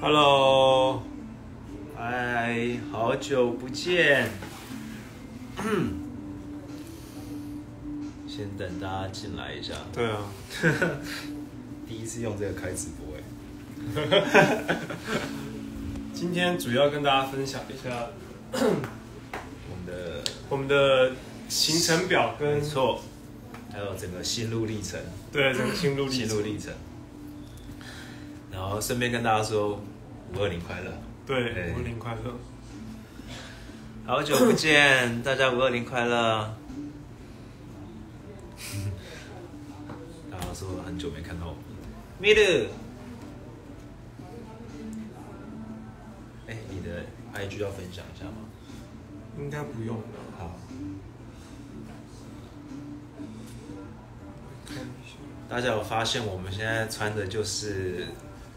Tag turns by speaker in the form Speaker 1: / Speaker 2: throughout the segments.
Speaker 1: Hello，嗨，好久不见。先等大家进来一下，
Speaker 2: 对啊，
Speaker 1: 第一次用这个开直播哎。
Speaker 2: 今天主要跟大家分享一下
Speaker 1: 我们的
Speaker 2: 我们的行程表跟
Speaker 1: 没错，还有整个心路历程，
Speaker 2: 对整个心路历程
Speaker 1: 心路历程。然后顺便跟大家说，五二零快乐，
Speaker 2: 对五二零快乐。
Speaker 1: 好久不见，大家五二零快乐。大家说很久没看到我们，米露。哎，你的 IG 要分享一下吗？
Speaker 2: 应该不用了。
Speaker 1: 大家有发现我们现在穿的就是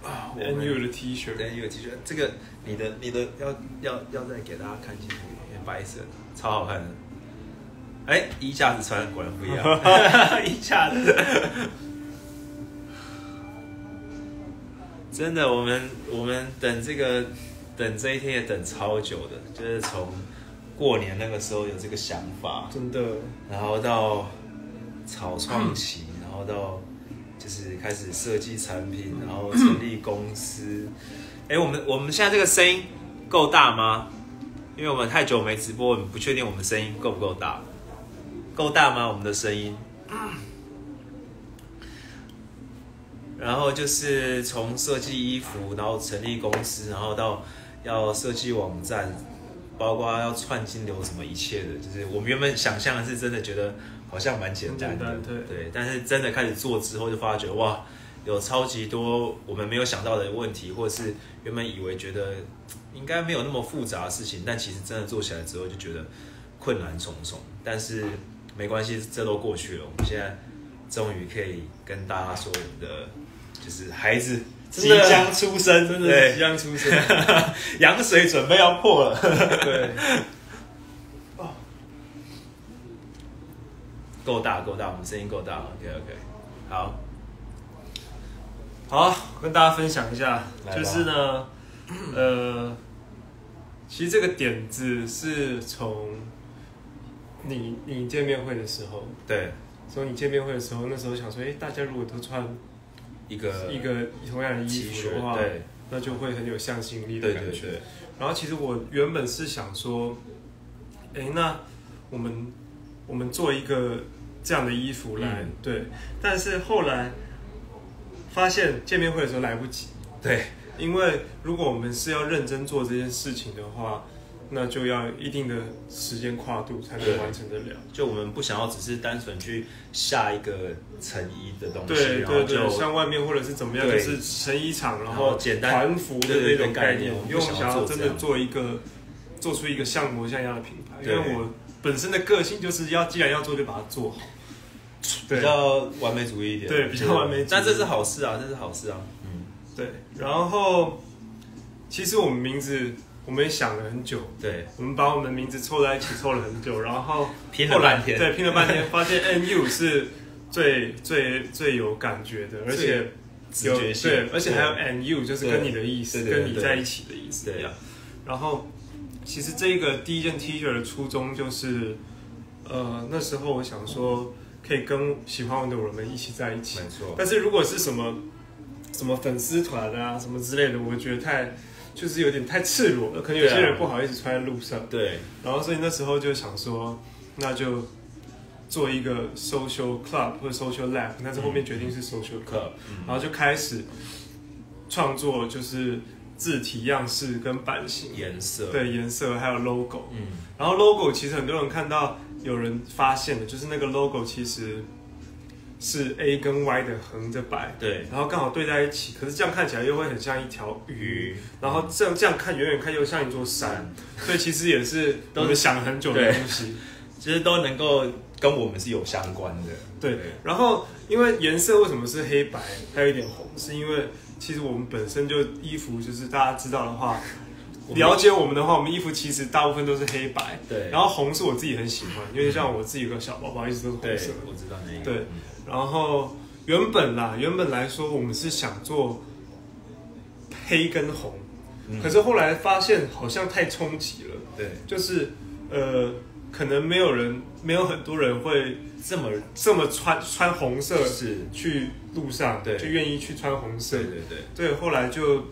Speaker 1: 啊
Speaker 2: NU 的 T 恤，
Speaker 1: 对，有 T 恤，这个你的你的要要要再给大家看清楚一点，白色的，超好看的。哎，衣架子穿的果然不一样，衣架子。真的，我们我们等这个等这一天也等超久的，就是从过年那个时候有这个想法，
Speaker 2: 真的。
Speaker 1: 然后到草创期，然然后到就是开始设计产品，然后成立公司。哎，我们我们现在这个声音够大吗？因为我们太久没直播，我们不确定我们声音够不够大。够大吗？我们的声音？然后就是从设计衣服，然后成立公司，然后到要设计网站，包括要串金流什么一切的，就是我们原本想象的是真的觉得好像蛮简单的，
Speaker 2: 对
Speaker 1: 但是真的开始做之后，就发觉哇，有超级多我们没有想到的问题，或者是原本以为觉得应该没有那么复杂的事情，但其实真的做起来之后就觉得困难重重。但是没关系，这都过去了，我们现在终于可以跟大家说，我们的就是孩子即将出生，
Speaker 2: 真的即将出生。
Speaker 1: 羊水准备要破了。
Speaker 2: 对，
Speaker 1: 够大，够大，我们声音够大。OK OK，好，
Speaker 2: 好，跟大家分享一下，就是呢，呃，其实这个点子是从你你见面会的时候，
Speaker 1: 对，
Speaker 2: 从你见面会的时候，那时候想说，哎、大家如果都穿
Speaker 1: 一个
Speaker 2: 一个同样的衣，服的话，
Speaker 1: 对，
Speaker 2: 那就会很有向心力的感觉。然后其实我原本是想说，哎，那我们我们做一个这样的衣服来，
Speaker 1: 嗯。
Speaker 2: 对，但是后来发现见面会的时候来不及，
Speaker 1: 对，
Speaker 2: 因为如果我们是要认真做这件事情的话，那就要一定的时间跨度才能完成得了。
Speaker 1: 就我们不想要只是单纯去下一个成衣的东西，
Speaker 2: 对
Speaker 1: 然后
Speaker 2: 对对，
Speaker 1: 就
Speaker 2: 像外面或者是怎么样，就是成衣厂，然
Speaker 1: 然
Speaker 2: 后
Speaker 1: 后简单
Speaker 2: 团服的那种概
Speaker 1: 念
Speaker 2: 念，因为我们
Speaker 1: 想
Speaker 2: 想要真的
Speaker 1: 做
Speaker 2: 一个做出一个像模像样的品牌，因为我本身的个性就是要既然要做就把它做好，
Speaker 1: 比较完美主义一点，
Speaker 2: 对比较完美主义。
Speaker 1: 但这是好事啊，这是好事啊，嗯，
Speaker 2: 对，然后其实我们名字我们也想了很久，
Speaker 1: 对，
Speaker 2: 我们把我们的名字凑在一起凑了很久，然后
Speaker 1: 拼了半天，
Speaker 2: 对，拼了半天，发现 NU 是最最最有感觉的，而且
Speaker 1: 直
Speaker 2: 有
Speaker 1: 觉性，
Speaker 2: 对，而且还有 NU 就是跟你的意思，跟你在一起的意思
Speaker 1: 对。
Speaker 2: 一样。然后其实这一个第一件 T 恤的初衷就是，呃，那时候我想说可以跟喜欢我的人们一起在一起，
Speaker 1: 没错，
Speaker 2: 但是如果是什么什么粉丝团啊什么之类的，我觉得太就是有点太赤裸了，可能有些人不好意思穿在路上。
Speaker 1: 对，
Speaker 2: 然后所以那时候就想说，那就做一个 social club 或者 social lab，但是后面决定是 social club，、
Speaker 1: 嗯。
Speaker 2: 然后就开始创作，就是字体样式跟版型，
Speaker 1: 颜色，，
Speaker 2: 对颜色还有 logo。
Speaker 1: 嗯，
Speaker 2: 然后 logo 其实很多人看到有人发现的，就是那个 logo 其实是 A 跟 Y 的横着摆，
Speaker 1: 对，
Speaker 2: 然后刚好对在一起，可是这样看起来又会很像一条鱼。然后这样这样看，远远看又像一座山，所以其实也是我们想了很久的东西。
Speaker 1: 其实都能够跟我们是有相关的，
Speaker 2: 对，然后因为颜色为什么是黑白，还有一点红，是因为其实我们本身就衣服就是大家知道的话，了解我们的话，我们衣服其实大部分都是黑白，
Speaker 1: 对，
Speaker 2: 然后红是我自己很喜欢，因为像我自己有个小包包，一直都是红色的。，
Speaker 1: 我知道那一个，
Speaker 2: 对。
Speaker 1: 嗯。
Speaker 2: 然后原本啦，原本来说我们是想做黑跟红，
Speaker 1: 嗯。
Speaker 2: 可是后来发现好像太冲击了，
Speaker 1: 对，
Speaker 2: 就是呃，可能没有人，没有很多人会
Speaker 1: 这么
Speaker 2: 这么穿穿红色
Speaker 1: 是，
Speaker 2: 去路上，
Speaker 1: 对。
Speaker 2: 就愿意去穿红色。
Speaker 1: 对。对对。
Speaker 2: 对，后来就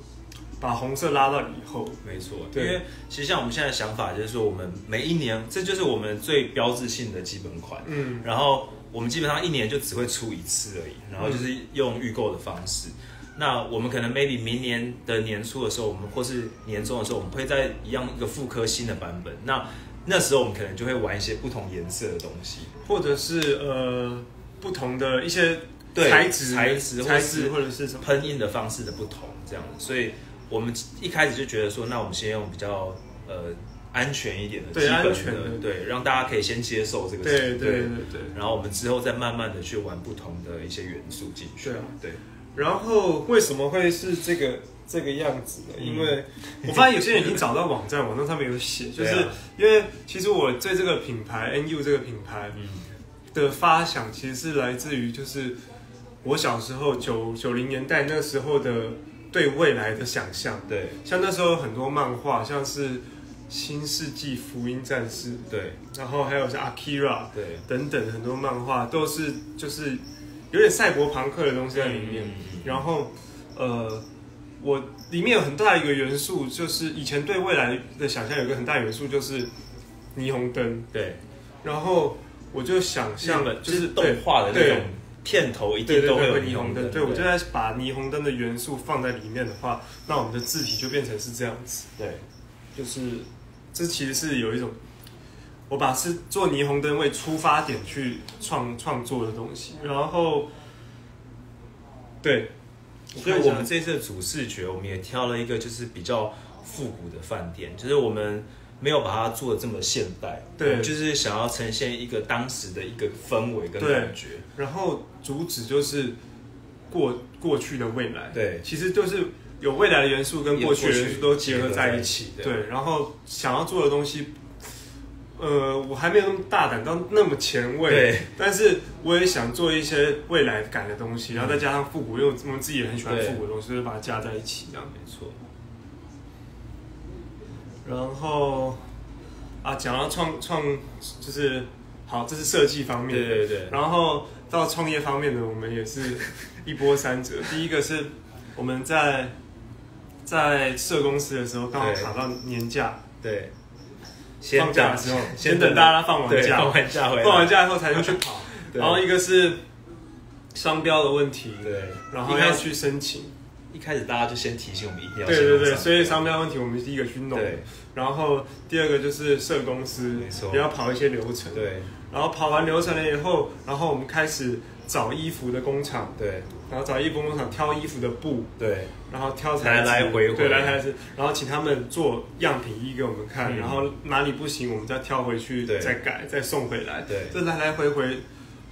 Speaker 2: 把红色拉到以后。
Speaker 1: 没错，
Speaker 2: 对
Speaker 1: 因为其实像我们现在的想法就是说，我们每一年，这就是我们最标志性的基本款。
Speaker 2: 嗯，
Speaker 1: 然后我们基本上一年就只会出一次而已，然后就是用预购的方式。那我们可能 maybe 明年的年初的时候，我们或是年终的时候，我们会在一样一个复刻新的版本。那那时候我们可能就会玩一些不同颜色的东西，
Speaker 2: 或者是呃不同的一些
Speaker 1: 对
Speaker 2: 材质、
Speaker 1: 材质或
Speaker 2: 者是什么。
Speaker 1: 喷印的方式的不同，这样子。所以我们一开始就觉得说，那我们先用比较呃安全一点的，
Speaker 2: 对
Speaker 1: 基本
Speaker 2: 安全的
Speaker 1: 对，让大家可以先接受这个
Speaker 2: 对对对对。
Speaker 1: 然后我们之后再慢慢的去玩不同的一些元素进去。
Speaker 2: 对啊
Speaker 1: 对，
Speaker 2: 然后为什么会是这个这个样子呢？
Speaker 1: 嗯
Speaker 2: 因为 我发现有些人已经找到网站，网站上面有写，就是因为其实我对这个品牌 NU 这个品牌
Speaker 1: 嗯，
Speaker 2: 的发想，其实是来自于就是我小时候九九零年代那时候的对未来的想象。
Speaker 1: 对。
Speaker 2: 像那时候有很多漫画，像是《新世纪福音战士》，
Speaker 1: 对。
Speaker 2: 然后还有像 Akira
Speaker 1: 对，
Speaker 2: 等等很多漫画，都是就是有点赛博朋克的东西在里面。
Speaker 1: 嗯
Speaker 2: 然后，呃，我里面有很大一个元素，就是以前对未来的想象有一个很大元素就是霓虹灯，
Speaker 1: 对，
Speaker 2: 然后我就想象
Speaker 1: 了
Speaker 2: 就是
Speaker 1: 动画的那种片头一定都会有
Speaker 2: 霓虹灯，
Speaker 1: 灯，
Speaker 2: 对我就在把霓虹灯的元素放在里面的话，那我们的字体就变成是这样子，
Speaker 1: 对。
Speaker 2: 就是这其实是有一种。我把是做霓虹灯为出发点去创创作的东西，然后，对，
Speaker 1: 所以我们这次的主视觉，我们也挑了一个就是比较复古的饭店，就是我们没有把它做的这么现代，
Speaker 2: 对。
Speaker 1: 就是想要呈现一个当时的一个氛围跟感觉，
Speaker 2: 然后主旨就是过过去的未来，
Speaker 1: 对。
Speaker 2: 其实就是有未来的元素跟过去的元素都结合在一起，对，然后想要做的东西，呃，我还没有那么大胆到那么前卫，
Speaker 1: 对，
Speaker 2: 但是我也想做一些未来感的东西，然后再加上复古，因为我们自己也很喜欢复古的东西，就是把它加在一起这样。
Speaker 1: 没错，
Speaker 2: 然后啊，讲到创创就是好，这是设计方面，
Speaker 1: 对对对，
Speaker 2: 然后到创业方面呢，我们也是一波三折。第一个是我们在在设公司的时候，刚好卡到年假，
Speaker 1: 对，
Speaker 2: 放假的时候，先等
Speaker 1: 等
Speaker 2: 大家放完假，
Speaker 1: 放完假回来，
Speaker 2: 放完假以后才能去跑。然后一个是商标的问题，
Speaker 1: 对，
Speaker 2: 然后要去申请。
Speaker 1: 一开始大家就先提醒我们一定要
Speaker 2: 对对对，所以商标问题我们第一个去弄。然后第二个就是设公司
Speaker 1: 没错，
Speaker 2: 也要跑一些流程。
Speaker 1: 对。
Speaker 2: 然后跑完流程了以后，然后我们开始找衣服的工厂，
Speaker 1: 对。
Speaker 2: 然后找衣服工厂挑衣服的布，
Speaker 1: 对。
Speaker 2: 然后挑材质。
Speaker 1: 来来回回。
Speaker 2: 对，来来回，然后请他们做样品衣给我们看，
Speaker 1: 嗯。
Speaker 2: 然后哪里不行，我们再挑回去，
Speaker 1: 对。
Speaker 2: 再改，再送回来。
Speaker 1: 对。
Speaker 2: 这来来回回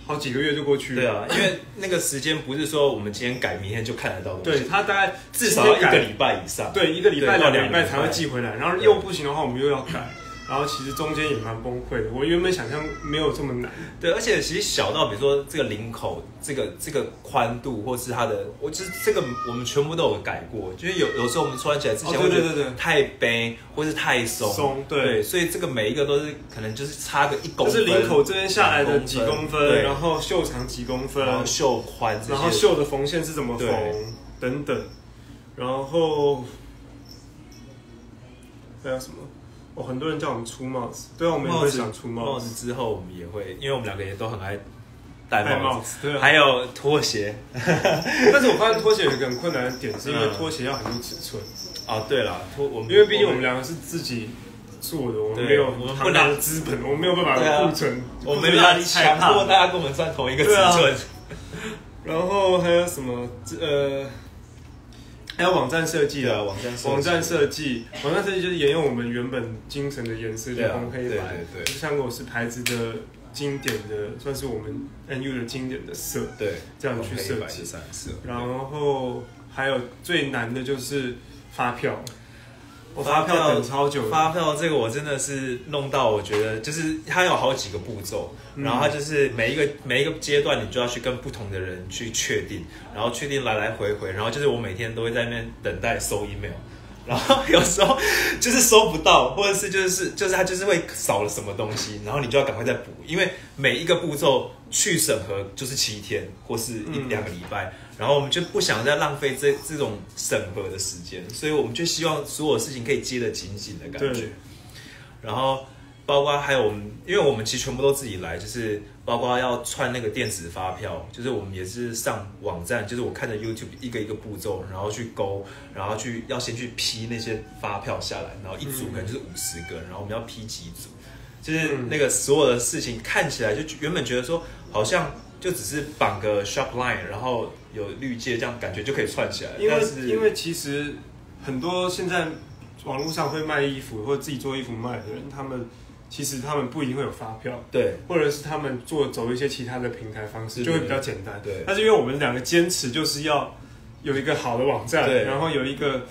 Speaker 2: 好几个月就过去了。
Speaker 1: 对啊，因为那个时间不是说我们今天改，明天就看得到东
Speaker 2: 对，
Speaker 1: 西，
Speaker 2: 他大概
Speaker 1: 至少要一个礼拜以上。
Speaker 2: 对，一个礼拜、
Speaker 1: 到
Speaker 2: 两礼拜才会寄回来，然后又不行的话，我们又要改，然后其实中间也蛮崩溃的。我原本想象没有这么难，
Speaker 1: 对，而且其实小到比如说这个领口、这个这个宽度，或是它的，我就是这个我们全部都有改过。就是有有时候我们穿起来之前
Speaker 2: 哦
Speaker 1: 会觉得太背，或是太松，
Speaker 2: 松对
Speaker 1: 所以这个每一个都是可能就是差个一公分，
Speaker 2: 就是领口这边下来的几公
Speaker 1: 两
Speaker 2: 分，然后袖长几公分，
Speaker 1: 然后袖宽
Speaker 2: 然后袖的缝线是怎么缝等等，然后还有什么？哦，很多人叫我们出帽子，对啊，我们也会想出帽子
Speaker 1: 帽
Speaker 2: 子，
Speaker 1: 之后，我们也会，因为我们两个也都很爱戴
Speaker 2: 戴
Speaker 1: 帽子，
Speaker 2: 帽子，对啊。
Speaker 1: 还有拖鞋。
Speaker 2: 但是我发现拖鞋有一个很困难的点，是因为
Speaker 1: 嗯
Speaker 2: 拖鞋要很多尺寸，
Speaker 1: 哦，对了，拖我们
Speaker 2: 因为毕竟我们两个是自己做的，我们
Speaker 1: 对
Speaker 2: 没有
Speaker 1: 我们不
Speaker 2: 庞大的资本，我们没有办法库存，
Speaker 1: 我没办法
Speaker 2: 库存压力太大
Speaker 1: 强迫。大家跟我们算同一个尺寸。
Speaker 2: 然后还有什么？呃，还有网站设计的。
Speaker 1: 网站设计
Speaker 2: 网站设计，网站设计就是沿用我们原本精神的颜色，就红黑白。
Speaker 1: 对对
Speaker 2: 就像我是牌子的经典的，算是我们 NU 的经典的色，
Speaker 1: 对，
Speaker 2: 这样去设计。然后还有最难的就是发票，我发票等超久，
Speaker 1: 发票这个我真的是弄到，我觉得就是它有好几个步骤，
Speaker 2: 嗯
Speaker 1: 然后它就是每一个每一个阶段你就要去跟不同的人去确定，然后确定来来回回，然后就是我每天都会在那边等待收 email。然后有时候就是收不到，或者是就是就是它就是会少了什么东西，然后你就要赶快再补，因为每一个步骤去审核就是七天或是一
Speaker 2: 嗯
Speaker 1: 两个礼拜，然后我们就不想再浪费这这种审核的时间，所以我们就希望所有事情可以接得紧紧的感觉。然后包括还有我们，因为我们其实全部都自己来，就是包括要串那个电子发票，就是我们也是上网站，就是我看着 YouTube 一个一个步骤，然后去勾，然后去要先去批那些发票下来，然后一组可能就是五十个，然后我们要批几组，就是那个所有的事情看起来就原本觉得说好像就只是绑个 Sharp line，然后有绿界这样感觉就可以串起来，
Speaker 2: 因为因为其实很多现在网络上会卖衣服或者自己做衣服卖的人，他们其实他们不一定会有发票，
Speaker 1: 对。
Speaker 2: 或者是他们做走一些其他的平台方式，就会比较简单。
Speaker 1: 对。
Speaker 2: 但是因为我们两个坚持就是要有一个好的网站，
Speaker 1: 对。
Speaker 2: 然后有一个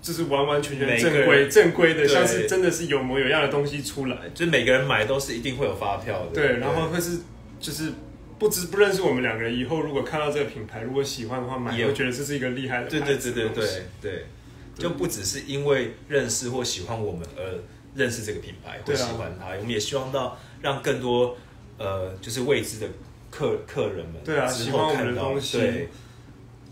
Speaker 2: 就是完完全全正规正规的，像是真的是有模有样的东西出来。
Speaker 1: 就每个人买都是一定会有发票的，
Speaker 2: 对，然后会是就是不知不认识我们两个人，以后如果看到这个品牌，如果喜欢的话买，
Speaker 1: 也
Speaker 2: 会觉得这是一个厉害的
Speaker 1: 对
Speaker 2: 牌子
Speaker 1: 对对对对对，就不只是因为认识或喜欢我们而认识这个品牌或
Speaker 2: 对啊。
Speaker 1: 喜欢它，我们也希望到让更多呃就是未知的客客人们
Speaker 2: 对啊
Speaker 1: 之
Speaker 2: 喜欢我们的东西
Speaker 1: 对，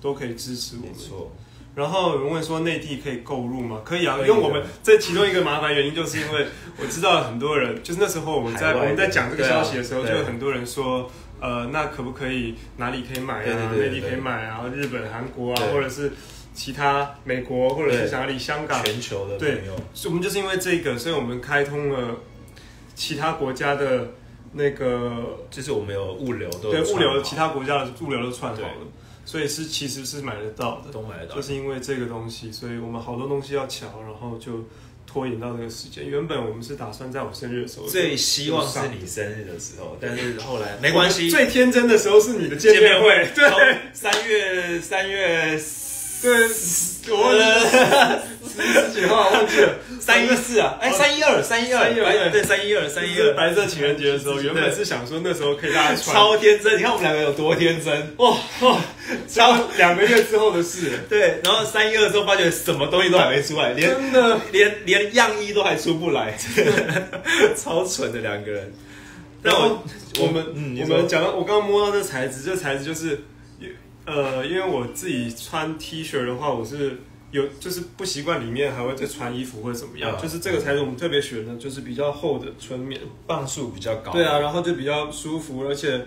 Speaker 2: 都可以支持我们。
Speaker 1: 没错，
Speaker 2: 然后有人问说内地可以购入吗？可以啊，
Speaker 1: 以
Speaker 2: 因为我们这其中一个麻烦原因，就是因为 我知道很多人，就是那时候我们在我们在讲这个消息的时候，
Speaker 1: 啊。
Speaker 2: 就有很多人说，呃，那可不可以哪里可以买啊？内地可以买啊，日本、韩国啊，或者是其他美国，或者是哪里香港，
Speaker 1: 全球的
Speaker 2: 对所以我们就是因为这个，所以我们开通了其他国家的那个
Speaker 1: 就是我们有物流都
Speaker 2: 对物流，其他国家的物流都串好了，所以是其实是买得到的。
Speaker 1: 都买得到。
Speaker 2: 就，是因为这个东西，所以我们好多东西要瞧，然后就拖延到这个时间。原本我们是打算在我生日的时候，
Speaker 1: 最希望是你生日的时候，但是后来没关系，
Speaker 2: 最天真的时候是你的见面会，对。
Speaker 1: 从三月三月
Speaker 2: 对，我忘记几号忘记了，
Speaker 1: 三一四啊，哎，三一二，三一二
Speaker 2: ，312
Speaker 1: 对，三一二，三一二，
Speaker 2: 白色情人节的时候，原本是想说那时候可以大家穿，
Speaker 1: 超天真，你看我们两个有多天真，哇哇，超
Speaker 2: 超两个月之后的事，
Speaker 1: 对，然后三一二之后发觉什么东西都还没出来，连
Speaker 2: 真的。
Speaker 1: 连连样衣都还出不来，超蠢的两个人。
Speaker 2: 然后我们、我们讲到我刚刚摸到这材质，这材质就是，呃，因为我自己穿 T 恤的话，我是有就是不习惯里面还会再穿衣服或者怎么样，
Speaker 1: 嗯
Speaker 2: 就是这个材质我们特别选的就是比较厚的纯棉，
Speaker 1: 磅数比较高，
Speaker 2: 对啊，然后就比较舒服，而且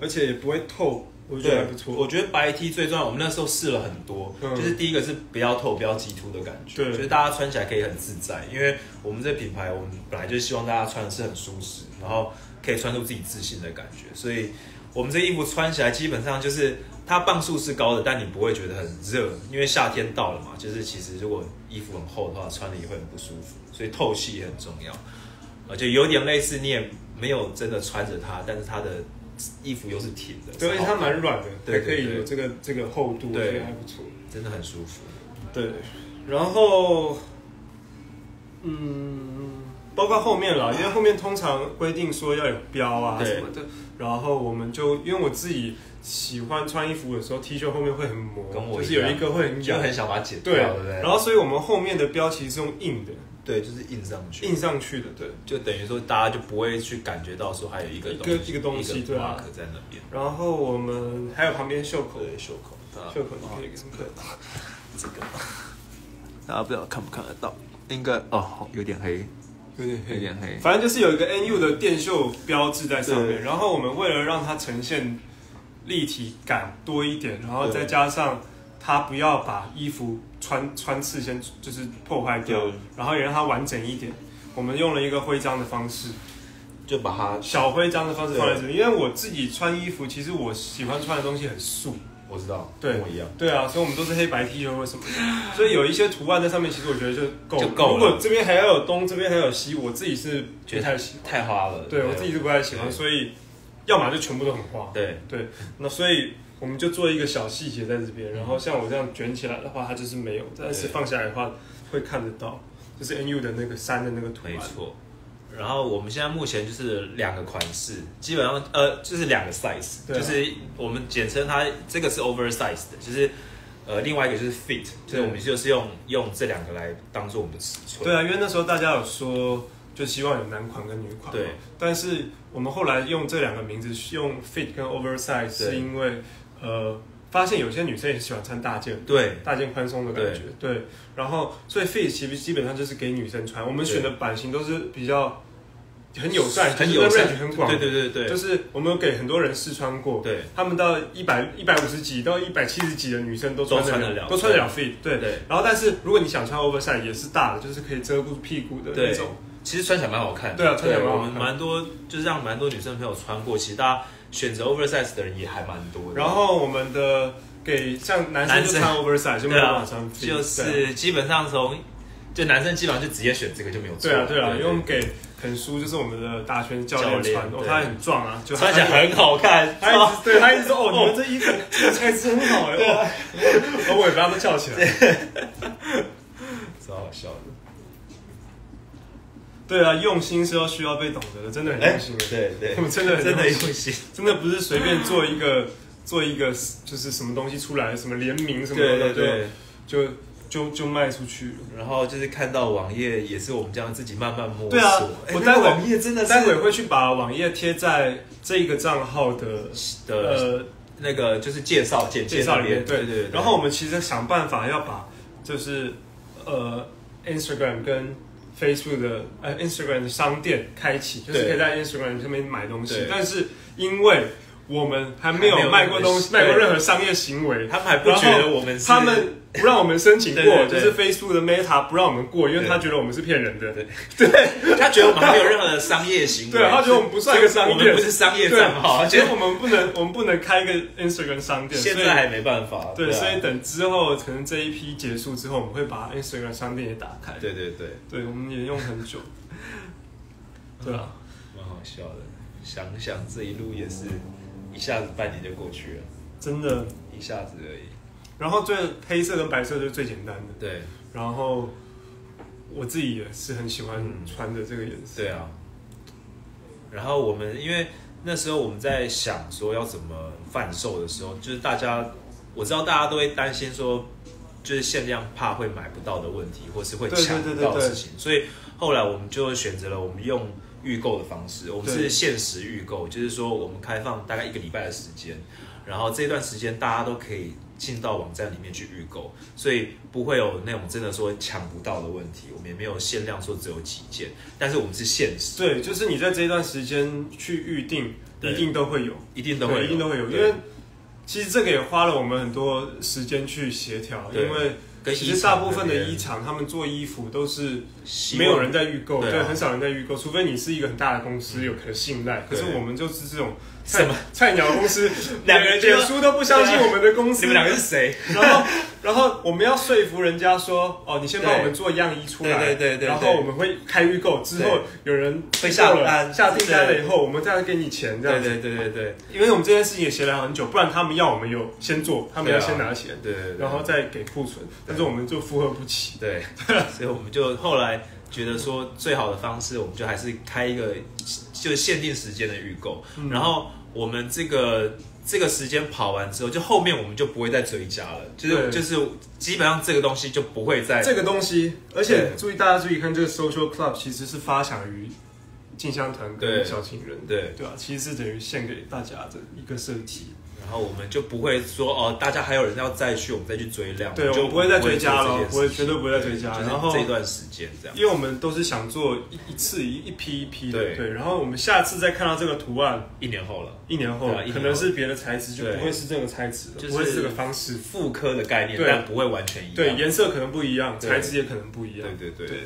Speaker 2: 而且也不会透，我觉得还不错。
Speaker 1: 我觉得白 T 最重要，我们那时候试了很多，
Speaker 2: 嗯
Speaker 1: 就是第一个是不要透、不要激凸的感觉，
Speaker 2: 对
Speaker 1: 就是大家穿起来可以很自在，因为我们这品牌，我们本来就希望大家穿的是很舒适，然后可以穿出自己自信的感觉，所以我们这衣服穿起来基本上就是它磅数是高的，但你不会觉得很热，因为夏天到了嘛，就是其实如果衣服很厚的话，穿的也会很不舒服，所以透气也很重要，而且有点类似你也没有真的穿着它，但是它的衣服又是挺的，
Speaker 2: 对，而且它蛮软的，
Speaker 1: 对
Speaker 2: 还可以有这个这个厚度，我
Speaker 1: 对
Speaker 2: 还不错。
Speaker 1: 真的很舒服。
Speaker 2: 对，然后，嗯，包括后面啦，因为后面通常规定说要有标啊什么的，然后我们就因为我自己喜欢穿衣服的时候，T 恤后面会很磨，
Speaker 1: 跟我
Speaker 2: 就是有
Speaker 1: 一
Speaker 2: 个会很痒，
Speaker 1: 就很想把它剪掉，
Speaker 2: 对，
Speaker 1: 对不对？
Speaker 2: 然后所以我们后面的标其实是用印的，
Speaker 1: 对，就是印上去，
Speaker 2: 印上去的，对。
Speaker 1: 就等于说大家就不会去感觉到说还有一个
Speaker 2: 一个
Speaker 1: 东西
Speaker 2: 一个东西对啊。
Speaker 1: mark 在那边，
Speaker 2: 然后我们还有旁边袖口，
Speaker 1: 对，袖口，
Speaker 2: 袖口你可以给他们看。
Speaker 1: 这个，大家不知道看不看得到？应该哦，有点黑，
Speaker 2: 有点黑。
Speaker 1: 有点黑，
Speaker 2: 反正就是有一个 NU 的电绣标志在上面，然后我们为了让它呈现立体感多一点，然后再加上它不要把衣服穿穿刺先就是破坏掉，然后也让它完整一点，我们用了一个徽章的方式，
Speaker 1: 就把它，
Speaker 2: 小徽章的方式放在这里，因为我自己穿衣服，其实我喜欢穿的东西很素，
Speaker 1: 我知道，
Speaker 2: 对
Speaker 1: 跟我一样，
Speaker 2: 对啊，所以我们都是黑白 T 恤或什么的，所以有一些图案在上面，其实我觉得就够。
Speaker 1: 就够了
Speaker 2: 如果这边还要有东，这边还有西，我自己是不太喜。
Speaker 1: 太花了，
Speaker 2: 对我自己是不太喜欢，所以要么就全部都很花。
Speaker 1: 对
Speaker 2: 对，那所以我们就做一个小细节在这边，然后像我这样卷起来的话，它就是没有，但是放下来的话会看得到。就是 NU 的那个山的那个图案。
Speaker 1: 没错。然后我们现在目前就是两个款式，基本上呃就是两个 size，、就是我们简称它这个是 oversize 的，就是呃另外一个就是 fit，就是我们就是用用这两个来当做我们的尺寸。
Speaker 2: 对啊，因为那时候大家有说，就希望有男款跟女款嘛。
Speaker 1: 对。
Speaker 2: 但是我们后来用这两个名字，用 fit 跟 oversize，是因为呃，发现有些女生也喜欢穿大件，
Speaker 1: 对。
Speaker 2: 大件宽松的感觉。对，然后所以 fit 其实基本上就是给女生穿，我们选的版型都是比较很友善，
Speaker 1: 很友善
Speaker 2: 很广。
Speaker 1: 对对对对
Speaker 2: 就是我们有给很多人试穿过，
Speaker 1: 对
Speaker 2: 他们到一百一百五十几到一百七十几的女生都穿
Speaker 1: 得了
Speaker 2: 都穿得了 fit，对。
Speaker 1: 对
Speaker 2: 然后，但是如果你想穿 oversize 也是大的，就是可以遮住屁股的那种。
Speaker 1: 其实穿起来蛮好看的。
Speaker 2: 对啊穿起来蛮好看
Speaker 1: 我们蛮多就是让蛮多女生朋友穿过，其实大家选择 oversize 的人也还蛮多的。
Speaker 2: 然后我们的给像男生就穿 oversize 就没有办法穿 fit，
Speaker 1: 就是基本上从就男生基本上就直接选这个就没有错。
Speaker 2: 对啊对啊，因为我们给肯叔就是我们的大圈教练穿，哦，他很壮啊，就
Speaker 1: 穿起来很好看。
Speaker 2: 他一直对他一直说哦，你们这衣服这个材质很好哎，
Speaker 1: 对啊
Speaker 2: 哇，然后尾巴都翘起来。
Speaker 1: 超好笑的。
Speaker 2: 对啊，用心是要需要被懂得的，真的很用心的。
Speaker 1: 对对，
Speaker 2: 我们真的很
Speaker 1: 真的
Speaker 2: 用心。真的不是随便做一个做一个就是什么东西出来，什么联名什么
Speaker 1: 对
Speaker 2: 的，
Speaker 1: 对对。
Speaker 2: 就就就就卖出去了。
Speaker 1: 然后就是看到网页也是我们这样自己慢慢摸索。
Speaker 2: 对啊我待会
Speaker 1: 网页真的是
Speaker 2: 待会会去把网页贴在这一个账号的
Speaker 1: 的
Speaker 2: 呃
Speaker 1: 那个就是介绍简介
Speaker 2: 介绍里面，
Speaker 1: 对对。
Speaker 2: 然后我们其实想办法要把就是呃 Instagram 跟 Facebook 的呃 Instagram 的商店开启，就是可以在 Instagram 上面买东西。但是因为我们还没有卖过东西，卖过任何商业行为，
Speaker 1: 他们还不觉得我们是
Speaker 2: 他们不让我们申请过，
Speaker 1: 对对对
Speaker 2: 就是 Facebook 的 Meta 不让我们过，因为他觉得我们是骗人的。
Speaker 1: 对他觉得我们没有任何的商业行为，
Speaker 2: 对他觉得我们不算一个商店
Speaker 1: 我们不是商业账号，他觉得
Speaker 2: 所以我们不能，我们不能开一个 Instagram 商店。
Speaker 1: 现在还没办法。
Speaker 2: 对，
Speaker 1: 啊
Speaker 2: 所以等之后可能这一批结束之后，我们会把 Instagram 商店也打开。
Speaker 1: 对对对，
Speaker 2: 对，我们也用很久。对啊，
Speaker 1: 蛮好笑的。想想这一路也是一下子半年就过去了，
Speaker 2: 真的。
Speaker 1: 一下子而已。
Speaker 2: 然后最黑色跟白色就是最简单的。
Speaker 1: 对
Speaker 2: 然后我自己也是很喜欢
Speaker 1: 嗯
Speaker 2: 穿的这个颜色。
Speaker 1: 对啊。然后我们因为那时候我们在想说要怎么贩售的时候，就是大家我知道大家都会担心说，就是限量怕会买不到的问题，或是会抢不到的事情，所以后来我们就选择了我们用预购的方式，我们是限时预购，就是说我们开放大概一个礼拜的时间，然后这段时间大家都可以进到网站里面去预购，所以不会有那种真的说抢不到的问题。我们也没有限量说只有几件，但是我们是限时，
Speaker 2: 对，就是你在这一段时间去预定，一定都会有，
Speaker 1: 一定都会有，
Speaker 2: 一定都会有，因
Speaker 1: 对
Speaker 2: 为其实这个也花了我们很多时间去协调，因为其实大部分的衣厂他们做衣服都是没有人在预购，
Speaker 1: 对
Speaker 2: 很少人在预购，除非你是一个很大的公司，有可信赖。可是我们就是这种
Speaker 1: 什么？
Speaker 2: 菜鸟公司，
Speaker 1: 两个人觉得
Speaker 2: 脸书都不相信我们的公司，
Speaker 1: 你们两个是谁？
Speaker 2: 然后，然后我们要说服人家说，哦，你先帮我们做样衣出来，
Speaker 1: 对对对对对
Speaker 2: 然后我们会开预购，之后有人
Speaker 1: 会下
Speaker 2: 了
Speaker 1: 单
Speaker 2: 下订单了以后，我们再给你钱，这
Speaker 1: 对
Speaker 2: 样子。
Speaker 1: 对对对对
Speaker 2: 因为我们这件事情也协调很久，不然他们要我们有先做，他们要先拿钱，
Speaker 1: 对对，对。
Speaker 2: 然后再给库存，但是我们就负荷不起。
Speaker 1: 对，所以我们就后来觉得说，最好的方式，我们就还是开一个就是限定时间的预购，
Speaker 2: 嗯。
Speaker 1: 然后我们这个这个时间跑完之后，就后面我们就不会再追加了，就是就是基本上这个东西就不会再
Speaker 2: 这个东西，而且注意大家注意看，这个 social club 其实是发祥于进香团跟小情人，
Speaker 1: 对，
Speaker 2: 对啊、其实是等于献给大家的一个设计。
Speaker 1: 然后我们就不会说哦，大家还有人要再去，我们再去追量，
Speaker 2: 对
Speaker 1: 就
Speaker 2: 我们不会再追加了不会绝对不会再追加然后
Speaker 1: 就是这段时间这样，
Speaker 2: 因为我们都是想做一一次一一批一批的，
Speaker 1: 对。
Speaker 2: 对，然后我们下次再看到这个图案，
Speaker 1: 一年后了，
Speaker 2: 一年后
Speaker 1: 对啊一年后
Speaker 2: 可能是别的材质，就不会是这个材质了，不会是这个方式，
Speaker 1: 复刻的概念，
Speaker 2: 对。
Speaker 1: 但不会完全一样，
Speaker 2: 对，颜色可能不一样，材质也可能不一样，
Speaker 1: 对对对。
Speaker 2: 对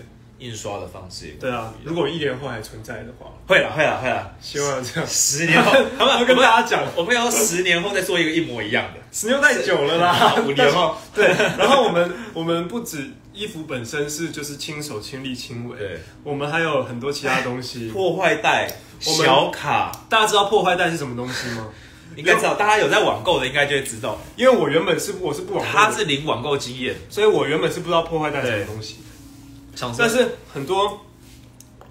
Speaker 1: 印刷的方式也
Speaker 2: 对啊，如果一年后还存在的话，
Speaker 1: 会了会了会了，
Speaker 2: 希望这样。
Speaker 1: 十年后，他们
Speaker 2: 要跟大家讲，
Speaker 1: 我们要十年后再做一个一模一样的，
Speaker 2: 十年太久了啦，
Speaker 1: 五年后，
Speaker 2: 对，然后我们我们不止衣服本身是就是亲手亲力亲为，
Speaker 1: 对，
Speaker 2: 我们还有很多其他东西。
Speaker 1: 破坏袋、小卡，
Speaker 2: 大家知道破坏袋是什么东西吗？
Speaker 1: 应该知道，大家有在网购的应该就会知道，
Speaker 2: 因为我原本是我是不网购
Speaker 1: 他是零网购经验，
Speaker 2: 所以我原本是不知道破坏袋是什么东西。但是很多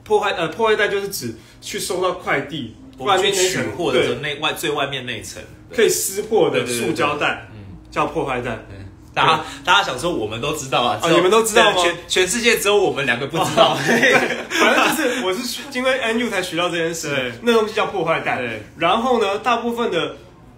Speaker 2: 破坏呃破坏袋就是指去收到快递，外面那
Speaker 1: 取
Speaker 2: 层
Speaker 1: 货的那外最外面那一层，
Speaker 2: 可以撕破的塑胶袋
Speaker 1: 嗯，
Speaker 2: 叫破坏袋。
Speaker 1: 对。大家大家想说我们都知道啊，
Speaker 2: 哦你们都知道吗？
Speaker 1: 全全世界只有我们两个不知道。
Speaker 2: 反正就是我是因为 NU 才学到这件事，那东西叫破坏袋。然后呢，大部分的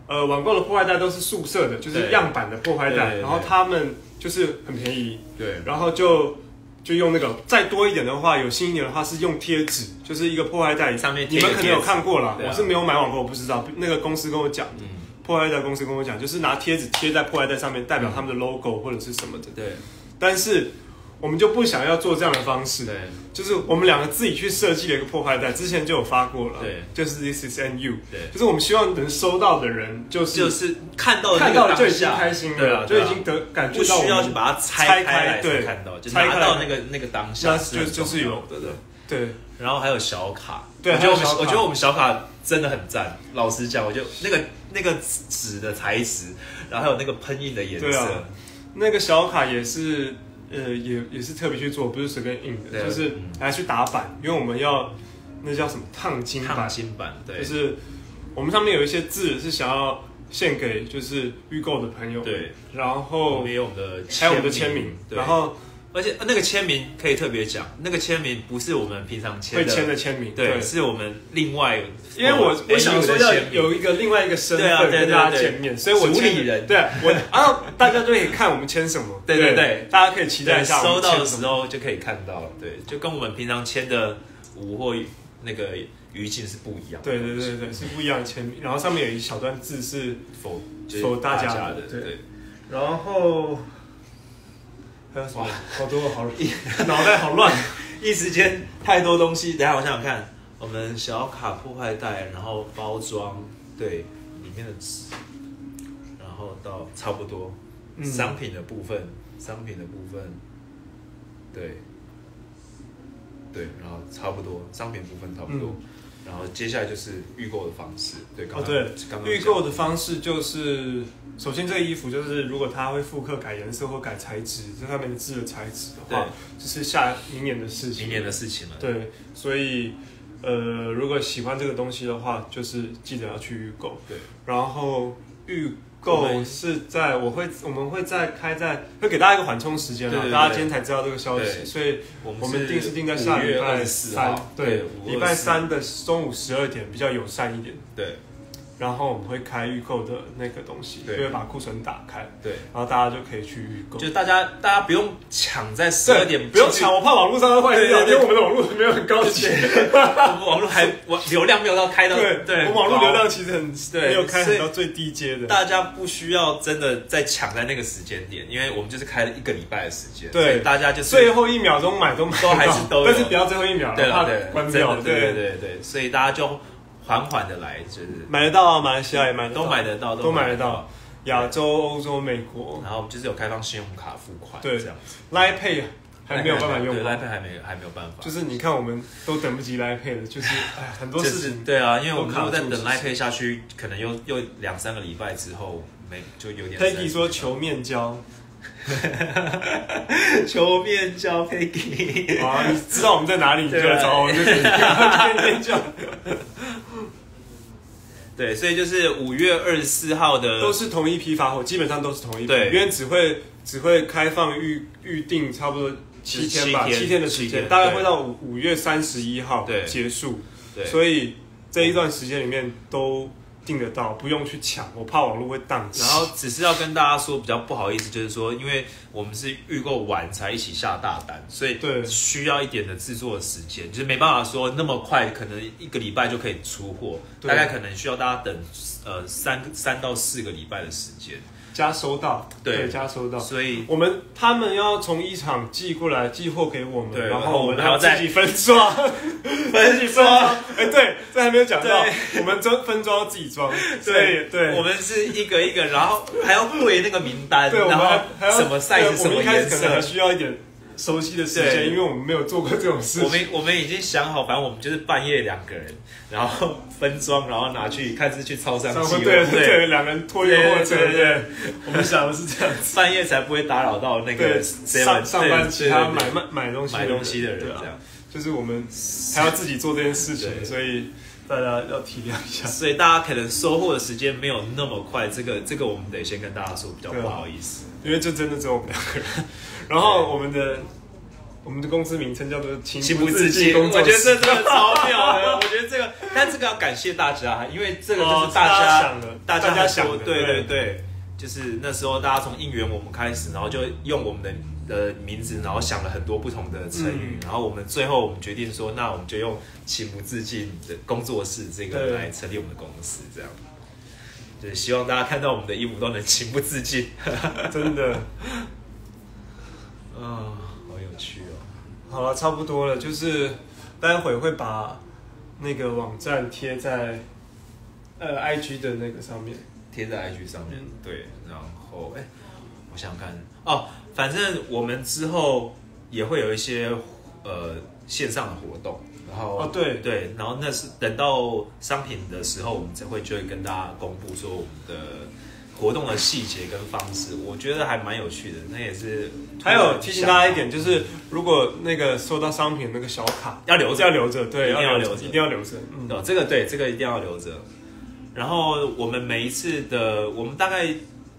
Speaker 2: 呃网购的破坏袋都是宿舍的，就是样板的破坏袋，然后他们就是很便宜，
Speaker 1: 对。
Speaker 2: 然后就就用那个再多一点的话，有新一点的话是用贴纸，就是一个破坏袋。
Speaker 1: 上面贴
Speaker 2: 你们可能有看过啦，我是没有买网购，我不知道，那个公司跟我讲，
Speaker 1: 嗯，
Speaker 2: 破坏袋公司跟我讲，就是拿贴纸贴在破坏袋上面，代表他们的 logo 或者是什么的，
Speaker 1: 对。
Speaker 2: 但是我们就不想要做这样的方式，
Speaker 1: 对。
Speaker 2: 就是我们两个自己去设计了一个破坏袋，之前就有发过了，
Speaker 1: 对，
Speaker 2: 就是 This isn't you
Speaker 1: 对，
Speaker 2: 就是我们希望能收到的人，就是
Speaker 1: 就是看到那
Speaker 2: 看
Speaker 1: 个
Speaker 2: 到了就已经开心了，
Speaker 1: 对啊，
Speaker 2: 就已经得感觉到
Speaker 1: 需要去把它拆
Speaker 2: 拆
Speaker 1: 开来看到，就
Speaker 2: 拆
Speaker 1: 到那个那个当下
Speaker 2: 就就是有
Speaker 1: 重要的。对
Speaker 2: 对。
Speaker 1: 然后还有小卡，
Speaker 2: 对
Speaker 1: 我觉得我们我觉得我们小卡真的很赞。老实讲，我就那个那个纸的材质，然后还有那个喷印的颜色，
Speaker 2: 啊。那个小卡也是呃也也是特别去做，不是随便印的，就是
Speaker 1: 嗯。
Speaker 2: 还去打板，因为我们要那叫什么烫金
Speaker 1: 烫，金版，对，
Speaker 2: 就是我们上面有一些字是想要献给就是预购的朋友，，
Speaker 1: 对，
Speaker 2: 然后
Speaker 1: 也有我们的
Speaker 2: 还有我们的签名，
Speaker 1: 对。
Speaker 2: 然后
Speaker 1: 而且那个签名可以特别讲，那个签名不是我们平常签
Speaker 2: 会
Speaker 1: 的，
Speaker 2: 签的签名，
Speaker 1: 对，是我们另外，
Speaker 2: 因为我我想说要有一个另外一个身
Speaker 1: 对啊对对
Speaker 2: 份跟大家
Speaker 1: 对。
Speaker 2: 见面，所以我签
Speaker 1: 主理人。
Speaker 2: 对我，然后大家就可以看我们签什么，
Speaker 1: 对对对
Speaker 2: 大家可以期待一下我
Speaker 1: 收到的
Speaker 2: 们签什么。
Speaker 1: 时候就可以看到了，对，就跟我们平常签的五或那个语境是不一样的，
Speaker 2: 对对对对，是不一样的签名，然后上面有一小段字是，
Speaker 1: 否就是
Speaker 2: 否大家
Speaker 1: 的，
Speaker 2: 的对。
Speaker 1: 对。
Speaker 2: 然后还有什么？好多好，脑袋好乱。
Speaker 1: 一时间太多东西，等下我想想看，我们小卡破坏袋，然后包装，对，里面的纸，然后到差不多、
Speaker 2: 嗯。
Speaker 1: 商品的部分，商品的部分，对，对，然后差不多商品部分差不多，然后接下来就是预购的方式，对，刚
Speaker 2: 哦，
Speaker 1: 刚
Speaker 2: 对
Speaker 1: 刚，刚
Speaker 2: 预购的方式就是，首先这个衣服就是，如果它会复刻改颜色或改材质，这上面的字的材质的话，就是下明年的事情。
Speaker 1: 明年的事情了，
Speaker 2: 对，所以呃，如果喜欢这个东西的话，就是记得要去预购。
Speaker 1: 对，
Speaker 2: 然后预
Speaker 1: 我
Speaker 2: 购是在我会我们会再开在会给大家一个缓冲时间啦，
Speaker 1: 对对对
Speaker 2: 大家今天才知道这个消息，所以
Speaker 1: 我们
Speaker 2: 定是定在
Speaker 1: 5月
Speaker 2: 下礼拜
Speaker 1: 24
Speaker 2: 三，对，礼拜三的中午十二点比较友善一点。
Speaker 1: 对
Speaker 2: 然后我们会开预购的那个东西，就
Speaker 1: 对
Speaker 2: 会把库存打开，
Speaker 1: 对，
Speaker 2: 然后大家就可以去预购。
Speaker 1: 就大家大家不用抢在十二点，
Speaker 2: 不用抢，我怕网络上会坏掉，因为我们的网络没有很高级。
Speaker 1: 我们网络还网流量没有到开到
Speaker 2: 对
Speaker 1: 对，
Speaker 2: 我网络流量其实很
Speaker 1: 对
Speaker 2: 没有开很到最低阶的。
Speaker 1: 大家不需要真的在抢在那个时间点，因为我们就是开了一个礼拜的时间，
Speaker 2: 对
Speaker 1: 大家就是
Speaker 2: 最后一秒钟买都买
Speaker 1: 都还是都有
Speaker 2: 但是不要最后一秒，
Speaker 1: 了
Speaker 2: 关掉。
Speaker 1: 对对对对，所以大家就缓缓的来，就是
Speaker 2: 买得到啊，马来西亚也买得到，
Speaker 1: 都买得到，
Speaker 2: 都买得到。亚洲、欧洲、美国。
Speaker 1: 然后我们就是有开放信用卡付款，
Speaker 2: 对。
Speaker 1: 这样子
Speaker 2: ，Line Pay 还没有办法用
Speaker 1: 对
Speaker 2: 到
Speaker 1: ，，Line Pay 还没还没有办法，
Speaker 2: 就是你看我们都等不及 Line Pay 了，就是哎很多事情
Speaker 1: 对啊，因为我们如果再等
Speaker 2: 都卡住
Speaker 1: Line Pay 下去，可能又又两三个礼拜之后，没就有点。
Speaker 2: Peggy 说求面交，
Speaker 1: 求面交 Peggy，
Speaker 2: 好啊，你知道我们在哪里，你就来找我们就可以面面交。
Speaker 1: 对，所以就是五月二十四号的
Speaker 2: 都是同一批发货，基本上都是同一批，
Speaker 1: 对。
Speaker 2: 因为只会只会开放预预定差不多七天吧，
Speaker 1: 七天
Speaker 2: 七天的时间，
Speaker 1: 天
Speaker 2: 大概会到五五月三十一号
Speaker 1: 对。
Speaker 2: 结束，
Speaker 1: 对，
Speaker 2: 所以这一段时间里面都订得到，不用去抢，我怕网络会宕机。
Speaker 1: 然后只是要跟大家说比较不好意思，就是说，因为我们是预购完才一起下大单，所以
Speaker 2: 对。
Speaker 1: 需要一点的制作时间，就是没办法说那么快，可能一个礼拜就可以出货，大概可能需要大家等呃三三到四个礼拜的时间，
Speaker 2: 加收到，
Speaker 1: 对。
Speaker 2: 加收到。
Speaker 1: 所以
Speaker 2: 我们他们要从一厂寄过来寄货给我们，
Speaker 1: 对
Speaker 2: 然后我们
Speaker 1: 还要
Speaker 2: 自己分装，
Speaker 1: 分
Speaker 2: 自己分装。哎，对，这还没有讲到，我们装分装自己装，所以对，
Speaker 1: 我们是一个一个，然后还要对那个名单，
Speaker 2: 对，
Speaker 1: 然后什么 size 什么颜色，
Speaker 2: 需要一点熟悉的时
Speaker 1: 对
Speaker 2: 间，因为我们没有做过这种事情我。
Speaker 1: 们我们已经想好，反正我们就是半夜两个人，然后分装，然后拿去看是去超商寄，
Speaker 2: 对对对，两个人拖一个货车，
Speaker 1: 对
Speaker 2: 我们想的是这样子。
Speaker 1: 半夜才不会打扰到那个
Speaker 2: 对
Speaker 1: ，7-Eleven
Speaker 2: 上上班
Speaker 1: 对
Speaker 2: 其他买买买东西
Speaker 1: 买东西的人这样。
Speaker 2: 就是我们还要自己做这件事情，所以大家要体谅一下。
Speaker 1: 所以大家可能收获的时间没有那么快，这个这个我们得先跟大家说，比较不好意思。
Speaker 2: 因为这真的只有我们两个人。然后我们的我们的公司名称叫做“情
Speaker 1: 情
Speaker 2: 不自
Speaker 1: 禁，我觉得这
Speaker 2: 室
Speaker 1: 真的超妙的。我觉得这个，但这个要感谢大家，因为这个就是大
Speaker 2: 家
Speaker 1: 家
Speaker 2: 想的
Speaker 1: 大
Speaker 2: 大家想的
Speaker 1: 对
Speaker 2: 对
Speaker 1: 对对，就是那时候大家从应援我们开始，然后就用我们的的名字，然后想了很多不同的成语，
Speaker 2: 嗯
Speaker 1: 然后我们最后我们决定说，那我们就用情不自禁的工作室这个来成立我们的公司，这样。就是希望大家看到我们的衣服都能 情不自禁。
Speaker 2: 真的。
Speaker 1: 啊，好有趣哦。
Speaker 2: 好了，差不多了，就是待会会把那个网站贴在呃 IG 的那个上面。
Speaker 1: 贴在 IG 上面
Speaker 2: 嗯，
Speaker 1: 对，然后哎、我想想看哦，反正我们之后也会有一些呃线上的活动，然后
Speaker 2: 哦对
Speaker 1: 对，然后那是等到商品的时候，我们才会就会跟大家公布说我们的活动的细节跟方式，我觉得还蛮有趣的，那也是
Speaker 2: 还有提醒大家一点，就是如果那个收到商品那个小卡
Speaker 1: 要留着
Speaker 2: 要留着，对，
Speaker 1: 一定要
Speaker 2: 留
Speaker 1: 留着
Speaker 2: 一定要留着。嗯，
Speaker 1: 哦，这个对，这个一定要留着。然后我们每一次的，我们大概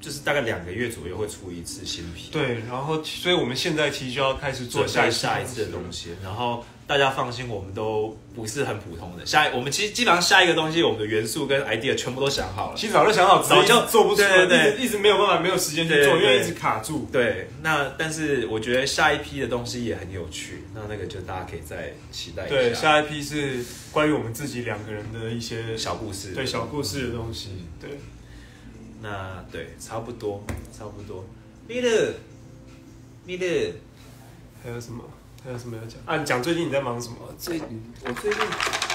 Speaker 1: 就是大概两个月左右会出一次新品，
Speaker 2: 对，然后所以我们现在其实就要开始做
Speaker 1: 做下
Speaker 2: 下一
Speaker 1: 次的东西。然后大家放心，我们都不是很普通的。下一我们其实基本上下一个东西，我们的元素跟 idea 全部都想好了。
Speaker 2: 其实早就想好，
Speaker 1: 早就
Speaker 2: 做不出来，
Speaker 1: 对对对
Speaker 2: 一直一直没有办法，没有时间去做，因为一直卡住。
Speaker 1: 对，那但是我觉得下一批的东西也很有趣，那那个就大家可以再期待一下
Speaker 2: 对，
Speaker 1: 下。
Speaker 2: 下一批是关于我们自己两个人的一些
Speaker 1: 小故事，
Speaker 2: 对小故事的东西。对，
Speaker 1: 那对，差不多，差不多。米勒，米勒。
Speaker 2: 还有什么？还有什么要讲？啊，你讲最近你在忙什么？
Speaker 1: 最我最近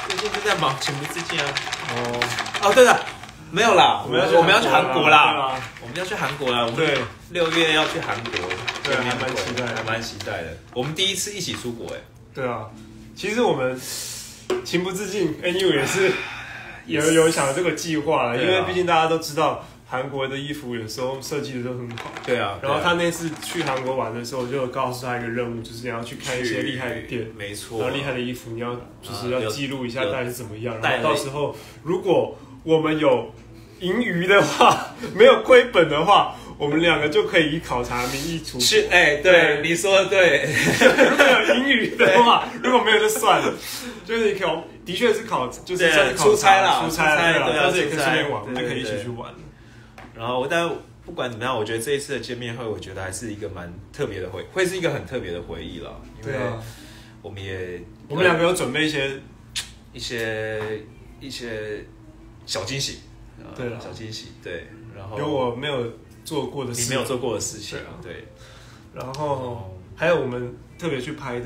Speaker 1: 最近就在忙情不自禁啊。
Speaker 2: 哦，
Speaker 1: 哦，对了，没有啦，我们要我们要去韩国啦，我们要去韩国啦。我们
Speaker 2: 对
Speaker 1: 六月要去韩国，
Speaker 2: 对还蛮期待的
Speaker 1: 还蛮期待的。我们第一次一起出国，哎，
Speaker 2: 对啊，其实我们情不自禁，NU 也是有有想这个计划了，因为毕竟大家都知道韩国的衣服有时候设计的都很好。
Speaker 1: 对啊。
Speaker 2: 然后他那次去韩国玩的时候，就有告诉他一个任务，就是你要去看一些厉害的店，
Speaker 1: 没错，
Speaker 2: 然后厉害的衣服，你要就是要记录一下
Speaker 1: 有
Speaker 2: 大概是怎么样，然后到时候如果我们有盈余的话，没有亏本的话，我们两个就可以以考察名义出国。
Speaker 1: 去，哎，对，你说的对，
Speaker 2: 如果有盈余的话，如果没有就算了。就是考，的确是考，就是
Speaker 1: 出差啦
Speaker 2: 出差
Speaker 1: 了
Speaker 2: 对但是也可以顺便玩，就可以一起去玩。
Speaker 1: 然后，但不管怎么样，我觉得这一次的见面会，我觉得还是一个蛮特别的回，会是一个很特别的回忆了，因为我们也
Speaker 2: 我们两个有准备一些，
Speaker 1: 一些一些小惊喜，呃
Speaker 2: 对了
Speaker 1: 小惊喜，对，然后
Speaker 2: 有我没有做过的事，
Speaker 1: 你没有做过的事情
Speaker 2: 对啊，
Speaker 1: 对，
Speaker 2: 然后还有我们特别去拍的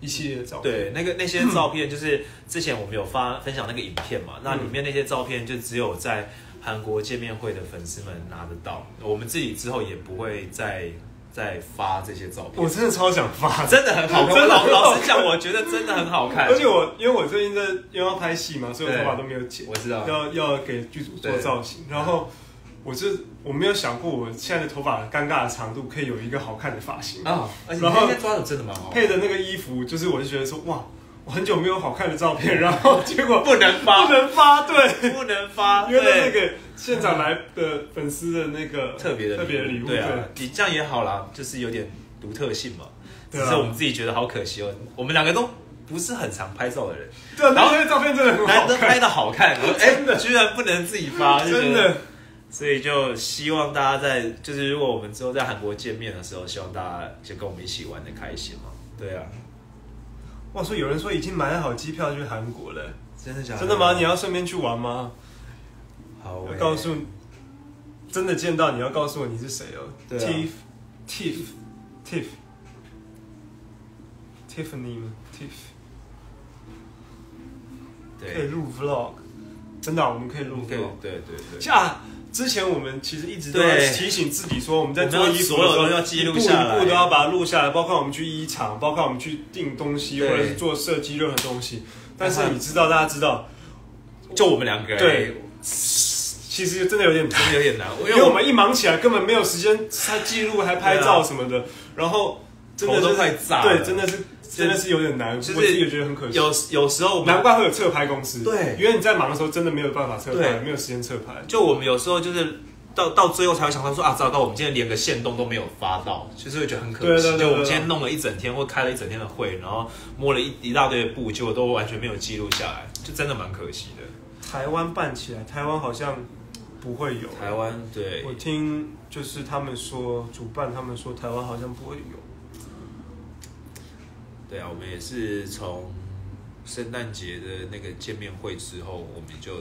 Speaker 2: 一系列的照片。
Speaker 1: 对，那个那些照片就是之前我们有发分享那个影片嘛，那里面那些照片就只有在韩国见面会的粉丝们拿得到，我们自己之后也不会再再发这些照片，
Speaker 2: 我真的超想发，
Speaker 1: 真的很好看，老老实讲，我觉得真的很好看，
Speaker 2: 而且我因为我最近在因为要拍戏嘛，所以我
Speaker 1: 对
Speaker 2: 头发都没有剪，
Speaker 1: 我知道，
Speaker 2: 要要给剧组做造型，然后我是我没有想过我现在的头发尴尬的长度可以有一个好看的发型，
Speaker 1: 啊，而且
Speaker 2: 然后
Speaker 1: 那天抓的真的蛮好，
Speaker 2: 配的那个衣服，就是我就觉得说哇，我很久没有好看的照片，然后结果
Speaker 1: 不能发。
Speaker 2: 不，能发，对，
Speaker 1: 不能发，
Speaker 2: 因为那
Speaker 1: 对。
Speaker 2: 个现场来的粉丝的那个
Speaker 1: 特别的
Speaker 2: 特别的礼物，
Speaker 1: 对啊，你这样也好啦，就是有点独特性嘛。只是我们自己觉得好可惜哦，我们两个都不是很常拍照的人，
Speaker 2: 对啊，
Speaker 1: 然后
Speaker 2: 那些照片真的很好
Speaker 1: 难得拍，的好看，我 哎，居然不能自己发，
Speaker 2: 真的。
Speaker 1: 所以就希望大家在，就是如果我们之后在韩国见面的时候，希望大家就跟我们一起玩的开心嘛。对啊，
Speaker 2: 哇，说有人说已经买好机票去韩国了，
Speaker 1: 真的假的？
Speaker 2: 真的吗？你要顺便去玩吗？
Speaker 1: 好欸，
Speaker 2: 要告诉，真的见到你要告诉我你是谁哦。
Speaker 1: 对啊
Speaker 2: Tiff Tiff Tiff Tiffany 吗？Tiff 可以
Speaker 1: 对，
Speaker 2: 录 vlog，真的啊、我们可以录 vlog。
Speaker 1: 对对对，
Speaker 2: 啊，之前我们其实一直都
Speaker 1: 在
Speaker 2: 提醒自己说，我们在做衣服
Speaker 1: 所有
Speaker 2: 的时候
Speaker 1: 都要记录
Speaker 2: 一步
Speaker 1: 下来
Speaker 2: 一步都要把它录下来，包括我们去衣厂，包括我们去订东西，或者是做设计任何东西。但是你知道，大家知道，
Speaker 1: 就我们两个人，
Speaker 2: 对。其实真的有点难，
Speaker 1: 真的有点难，因
Speaker 2: 因为我们一忙起来根本没有时间他记录，还拍照什么的，然后真的
Speaker 1: 都
Speaker 2: 就是
Speaker 1: 快炸了。
Speaker 2: 对，真的是真的是有点难，
Speaker 1: 就是
Speaker 2: 我自己也觉得很可惜。
Speaker 1: 有有时候我们
Speaker 2: 难怪会有侧拍公司，
Speaker 1: 对
Speaker 2: 因为你在忙的时候真的没有办法侧拍，
Speaker 1: 对
Speaker 2: 没有时间侧拍。
Speaker 1: 就我们有时候就是到到最后才会想到说啊，糟糕，我们今天连个线动都没有发到，就是会觉得很可惜。
Speaker 2: 对对对对
Speaker 1: 就我们今天弄了一整天或开了一整天的会，然后摸了一一大堆的布，结果都完全没有记录下来，就真的蛮可惜的。
Speaker 2: 台湾办起来，台湾好像不会有。
Speaker 1: 台湾对
Speaker 2: 我听就是他们说，主办他们说台湾好像不会有。
Speaker 1: 对啊，我们也是从圣诞节的那个见面会之后，我们就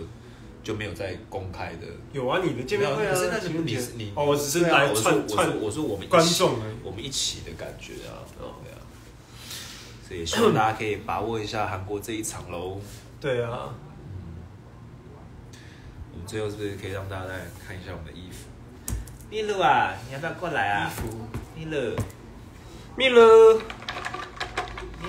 Speaker 1: 就没有再公开的。
Speaker 2: 有啊，你的见面会啊，
Speaker 1: 没有可是那是
Speaker 2: 情人节。
Speaker 1: 你是你
Speaker 2: 哦，我只是来
Speaker 1: 我说我说
Speaker 2: 串串
Speaker 1: 我说我们一起
Speaker 2: 观众。
Speaker 1: 我们一起的感觉啊，对啊，所以希望大家可以把握一下韩国这一场喽。
Speaker 2: 对啊，
Speaker 1: 我们最后是不是可以让大家再看一下我们的衣服？米露啊，你要不要过来啊？
Speaker 2: 衣服。
Speaker 1: 米露，
Speaker 2: 米勒，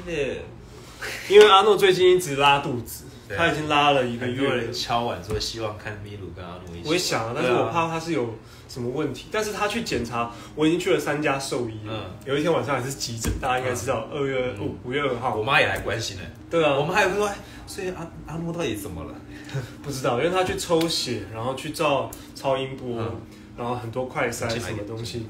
Speaker 2: 因为阿诺最近一直拉肚子，
Speaker 1: 对
Speaker 2: 他已经拉了一个月了
Speaker 1: 很多人。敲碗说希望看米鲁跟阿诺一起。
Speaker 2: 我也想啊，但是
Speaker 1: 对啊
Speaker 2: 我怕他是有什么问题。但是他去检查，我已经去了三家兽医了。
Speaker 1: 嗯
Speaker 2: 有一天晚上还是急诊，大家应该知道，二月
Speaker 1: 嗯
Speaker 2: 五五月二号
Speaker 1: 我。妈也来关心了。
Speaker 2: 对啊，
Speaker 1: 我们还有说，哎所以阿阿诺到底怎么了？
Speaker 2: 不知道，因为他去抽血，然后去照超音波，
Speaker 1: 嗯
Speaker 2: 然后很多快筛什么东西，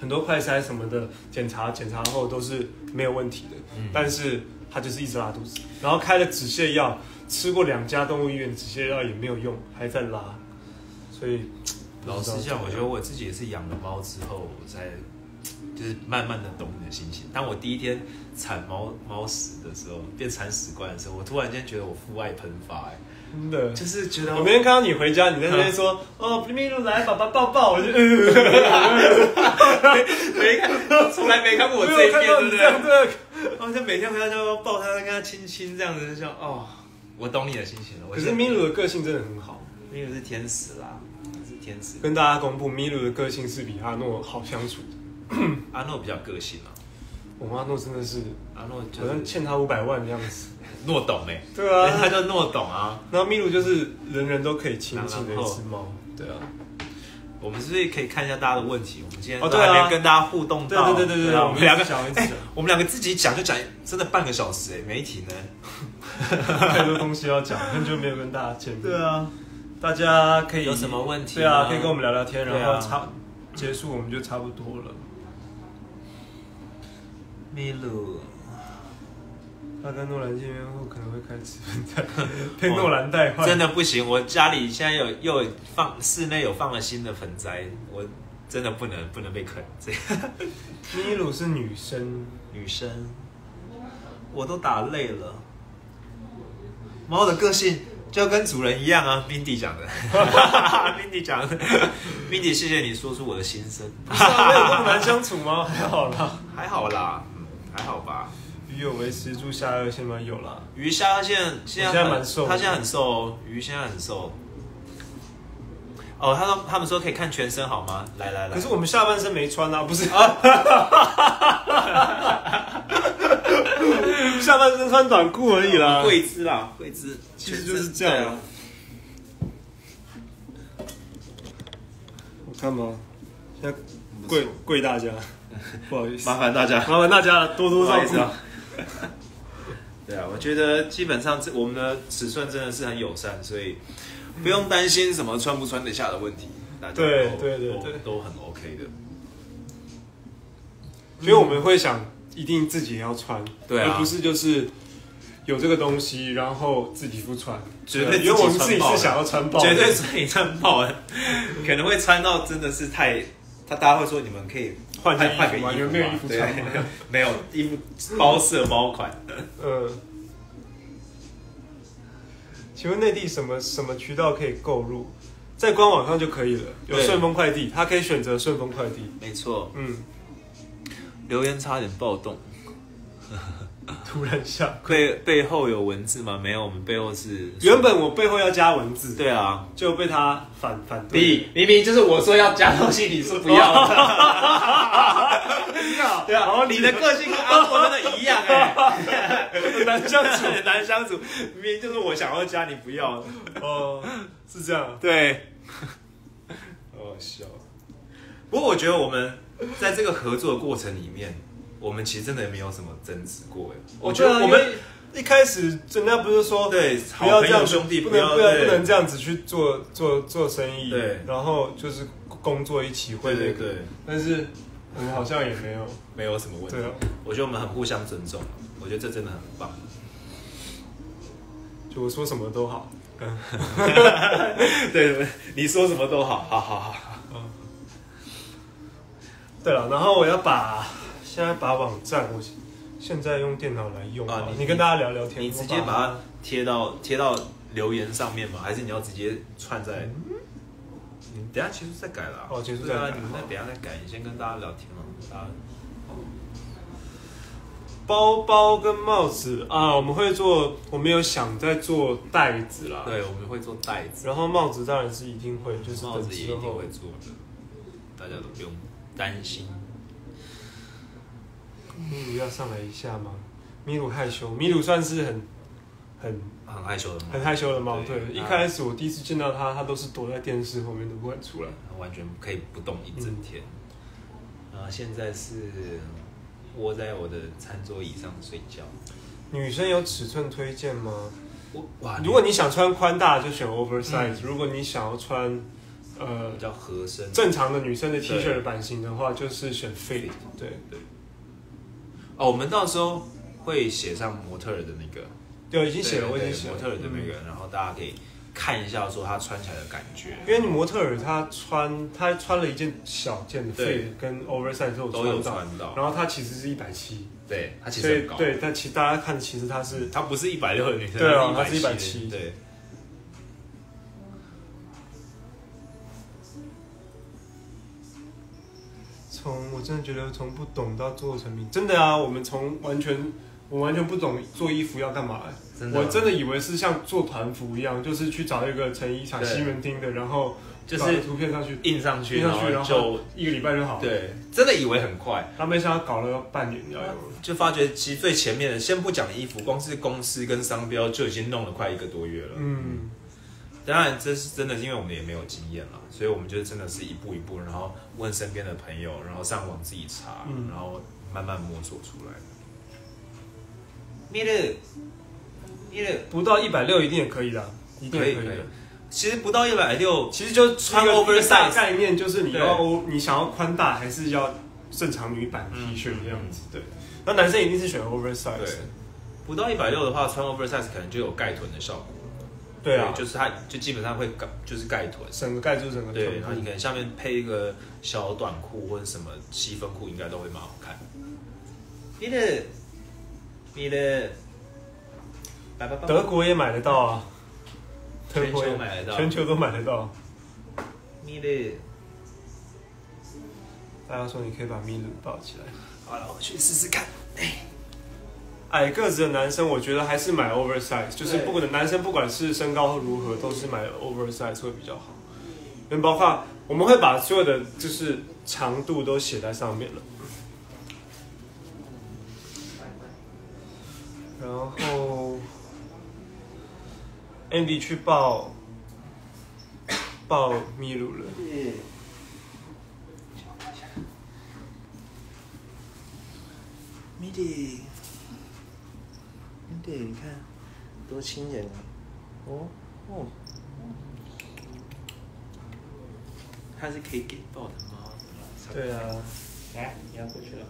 Speaker 2: 很多快筛什么的检查，检查后都是没有问题的，
Speaker 1: 嗯。
Speaker 2: 但是他就是一直拉肚子，然后开了止泻药，吃过两家动物医院止泻药也没有用，还在拉，所以
Speaker 1: 老实讲，我觉得我自己也是养了猫之后，我才就是慢慢的懂你的心情。当我第一天铲猫猫屎的时候，变铲屎官的时候，我突然间觉得我父爱喷发、哎，
Speaker 2: 真的。
Speaker 1: 就是觉得
Speaker 2: 我那天看到你回家，你在那边说：“哦，咪露来，爸爸抱抱。”我就，呃，
Speaker 1: 没看，从来没看过我
Speaker 2: 没
Speaker 1: 这一篇，
Speaker 2: 有看到
Speaker 1: 对不对？
Speaker 2: 对，
Speaker 1: 然后就每天回家就抱他，跟他亲亲这样子，就哦，我懂你的心情了。我
Speaker 2: 可是米露的个性真的很好。
Speaker 1: 米露是天使啦，是天使。
Speaker 2: 跟大家公布，咪露的个性是比阿诺好相处的。
Speaker 1: 阿诺比较个性啊，
Speaker 2: 我 们阿诺真的是
Speaker 1: 阿诺就
Speaker 2: 好像欠他五百万的样子。
Speaker 1: 诺懂哎、
Speaker 2: 对
Speaker 1: 他
Speaker 2: 啊，
Speaker 1: 就诺懂啊。
Speaker 2: 然后咪露就是人人都可以亲近的一只猫。对啊，
Speaker 1: 我们是不是可以看一下大家的问题？我们今天
Speaker 2: 哦对啊
Speaker 1: 都还没跟大家互动
Speaker 2: 对
Speaker 1: 到，
Speaker 2: 对对对我们两
Speaker 1: 个，
Speaker 2: 个讲一直讲，
Speaker 1: 我们两个自己讲就讲真的半个小时哎，媒体呢。
Speaker 2: 太多东西要讲，很久没有跟大家见面。
Speaker 1: 对啊，
Speaker 2: 大家可以
Speaker 1: 有什么问题
Speaker 2: 对啊，可以跟我们聊聊天，然后差结束我们就差不多了。
Speaker 1: 米露，
Speaker 2: 他跟诺兰见面后可能会开始吃分菜，被诺兰带坏。
Speaker 1: 真的不行，我家里现在有又有放室内有放了新的盆栽，我真的不能不能被啃。这个
Speaker 2: 咪露是女生，
Speaker 1: 女生，我都打累了。猫的个性就跟主人一样啊，Mindy 讲的，Mindy 讲的，Mindy 谢谢你说出我的心声，
Speaker 2: 不是啊，没有那么难相处吗？还好啦。
Speaker 1: 还好啦，嗯，还好吧。
Speaker 2: 鱼有维持住下颚线吗？有啦。
Speaker 1: 鱼虾现在现在
Speaker 2: 我现在蛮瘦的
Speaker 1: 他现在很瘦哦，鱼现在很瘦。哦，他说他们说可以看全身好吗？来来来，
Speaker 2: 可是我们下半身没穿啊，不是？下半身穿短裤而已啦。
Speaker 1: 跪姿啦，跪姿，
Speaker 2: 其实就是这样。我看吗？现在跪跪大家，不好意思，
Speaker 1: 麻烦大家。
Speaker 2: 麻烦大家多多照顾。
Speaker 1: 对啊，我觉得基本上这我们的尺寸真的是很友善，所以不用担心什么穿不穿得下的问题。大家
Speaker 2: 对对对对
Speaker 1: 都很 OK 的。
Speaker 2: 所以我们会想，一定自己也要穿，
Speaker 1: 对啊
Speaker 2: 而不是就是有这个东西，然后自己不穿。
Speaker 1: 绝对
Speaker 2: 因为我们自己是想要穿爆的，
Speaker 1: 绝对是你穿爆了，可能会穿到真的是太，他大家会说你们可以
Speaker 2: 换
Speaker 1: 换个衣服
Speaker 2: 完全没有衣服
Speaker 1: 对
Speaker 2: 穿吗
Speaker 1: 没有衣服包色包款。
Speaker 2: 嗯。请问内地什么什么渠道可以购入？在官网上就可以了，有
Speaker 1: 对
Speaker 2: 顺丰快递，他可以选择顺丰快递。
Speaker 1: 没错，
Speaker 2: 嗯，
Speaker 1: 留言差点暴动。
Speaker 2: 突然下，
Speaker 1: 背背后有文字吗？没有，我们背后是
Speaker 2: 原本我背后要加文字，
Speaker 1: 对啊，
Speaker 2: 就被他反反对。
Speaker 1: 第明明就是我说要加东西，你是不要的。对啊，
Speaker 2: 好
Speaker 1: 你的个性跟阿拓真的一样哎、
Speaker 2: 很 难相处。
Speaker 1: 很难相处。明明就是我想要加，你不要。
Speaker 2: 哦，是这样。
Speaker 1: 对，好笑。不过我觉得我们在这个合作的过程里面，我们其实真的没有什么争执过哎。我觉得我们
Speaker 2: 一开始人家不是说
Speaker 1: 对
Speaker 2: 不要这样
Speaker 1: 兄弟
Speaker 2: 不能不能不能这样子去做做做生意，
Speaker 1: 对。
Speaker 2: 然后就是工作一起会那个，
Speaker 1: 对
Speaker 2: 但是我们好像也没有，
Speaker 1: 没有什么问题。我觉得我们很互相尊重，我觉得这真的很棒。
Speaker 2: 就我说什么都好，
Speaker 1: 对，你说什么都好，好好好。
Speaker 2: 对了，然后我要把现在把网站，我现在用电脑来用
Speaker 1: 啊你
Speaker 2: 你跟大家聊聊天，
Speaker 1: 你直接把它贴到贴到留言上面吗？还是你要直接串在？你等下其实再改啦。
Speaker 2: 哦结束
Speaker 1: 对啊
Speaker 2: 再改
Speaker 1: 你们再等下再改。你先跟大家聊天嘛，大家
Speaker 2: 包包跟帽子啊，我们会做，我们有想在做袋子啦，
Speaker 1: 对，我们会做袋子，
Speaker 2: 然后帽子当然是一定会，就是
Speaker 1: 帽子也一定会做的，大家都不用担心。
Speaker 2: 米鲁要上来一下吗？米鲁害羞，米鲁算是很很
Speaker 1: 很害羞的吗？
Speaker 2: 很害羞的猫。对，一开始我第一次见到它，它都是躲在电视后面都不敢出来。
Speaker 1: 完全可以不动一整天。然后现在是窝在我的餐桌椅上睡觉。
Speaker 2: 女生有尺寸推荐吗？
Speaker 1: 我哇，
Speaker 2: 如果你想穿宽大，就选 oversize；、如果你想要穿呃
Speaker 1: 比较合身，
Speaker 2: 正常的女生的 T 恤的版型的话，就是选 fit。对对
Speaker 1: 哦，我们到时候会写上模特儿的那个，
Speaker 2: 对，已经写了，我已经写了。
Speaker 1: 模特儿的那
Speaker 2: 嗯。
Speaker 1: 个，然后大家可以看一下说他穿起来的感觉。
Speaker 2: 因为你模特儿她穿她穿了一件小件的
Speaker 1: 对。
Speaker 2: fit 跟 oversize 都有
Speaker 1: 都有
Speaker 2: 穿到，然后她其实是一百七，
Speaker 1: 对，他其实很高，
Speaker 2: 对，但其实大家看其实她是
Speaker 1: 她不是一百六的女生，
Speaker 2: 对啊
Speaker 1: 她
Speaker 2: 她是
Speaker 1: 170
Speaker 2: 170
Speaker 1: 对，
Speaker 2: 从我真的觉得从不懂到做成品，真的啊，我们从完全我完全不懂做衣服要干嘛、
Speaker 1: 真
Speaker 2: 我真的以为是像做团服一样，就是去找一个成衣厂
Speaker 1: 对
Speaker 2: 西门町的，然后
Speaker 1: 就是
Speaker 2: 图片上去
Speaker 1: 印上去，
Speaker 2: 印上去，然
Speaker 1: 然后
Speaker 2: 后一个礼拜就好。，
Speaker 1: 对，真的以为很快，
Speaker 2: 他没想到搞了半年要用。
Speaker 1: 就发觉其实最前面的，先不讲衣服，光是公司跟商标就已经弄了快一个多月了。
Speaker 2: 嗯，
Speaker 1: 当然，这是真的，因为我们也没有经验了，所以我们就真的是一步一步，然后问身边的朋友，然后上网自己查，
Speaker 2: 嗯
Speaker 1: 然后慢慢摸索出来的。米勒，米勒，
Speaker 2: 不到一百六一定也可以的，一定
Speaker 1: 可以可以
Speaker 2: 可以的。
Speaker 1: 其实不到一百六，
Speaker 2: 其实就
Speaker 1: 穿 oversize
Speaker 2: 概念，就是你要欧，你想要宽大还是要正常女版
Speaker 1: 嗯
Speaker 2: T 恤这样子？对，那男生一定是选 oversize。
Speaker 1: 对，不到一百六的话，穿 oversize 可能就有盖臀的效果。
Speaker 2: 对啊，
Speaker 1: 就是它就基本上会盖，就是盖臀。
Speaker 2: 整个盖住整个
Speaker 1: 对，
Speaker 2: 臀
Speaker 1: 然后你。可能下面配一个小短裤或者什么七分裤，应该都会蛮好看。你的，你的，拜拜拜
Speaker 2: 德国也买得到啊，德
Speaker 1: 全
Speaker 2: 国也
Speaker 1: 球买得到，
Speaker 2: 全球都买得到。
Speaker 1: 你的，
Speaker 2: 大家说你可以把米勒抱起来。
Speaker 1: 好了，我去试试看。
Speaker 2: 矮个子的男生，我觉得还是买 oversize，就是
Speaker 1: 对
Speaker 2: 不管男生不管是身高如何，都是买 oversize 会比较好。因为包括我们会把所有的就是长度都写在上面了。然后 Andy 去抱抱秘鲁了，
Speaker 1: 米迪，米迪，你看多亲人啊！哦哦，它是可以给抱的吗？
Speaker 2: 对啊，
Speaker 1: 来，你要过去了。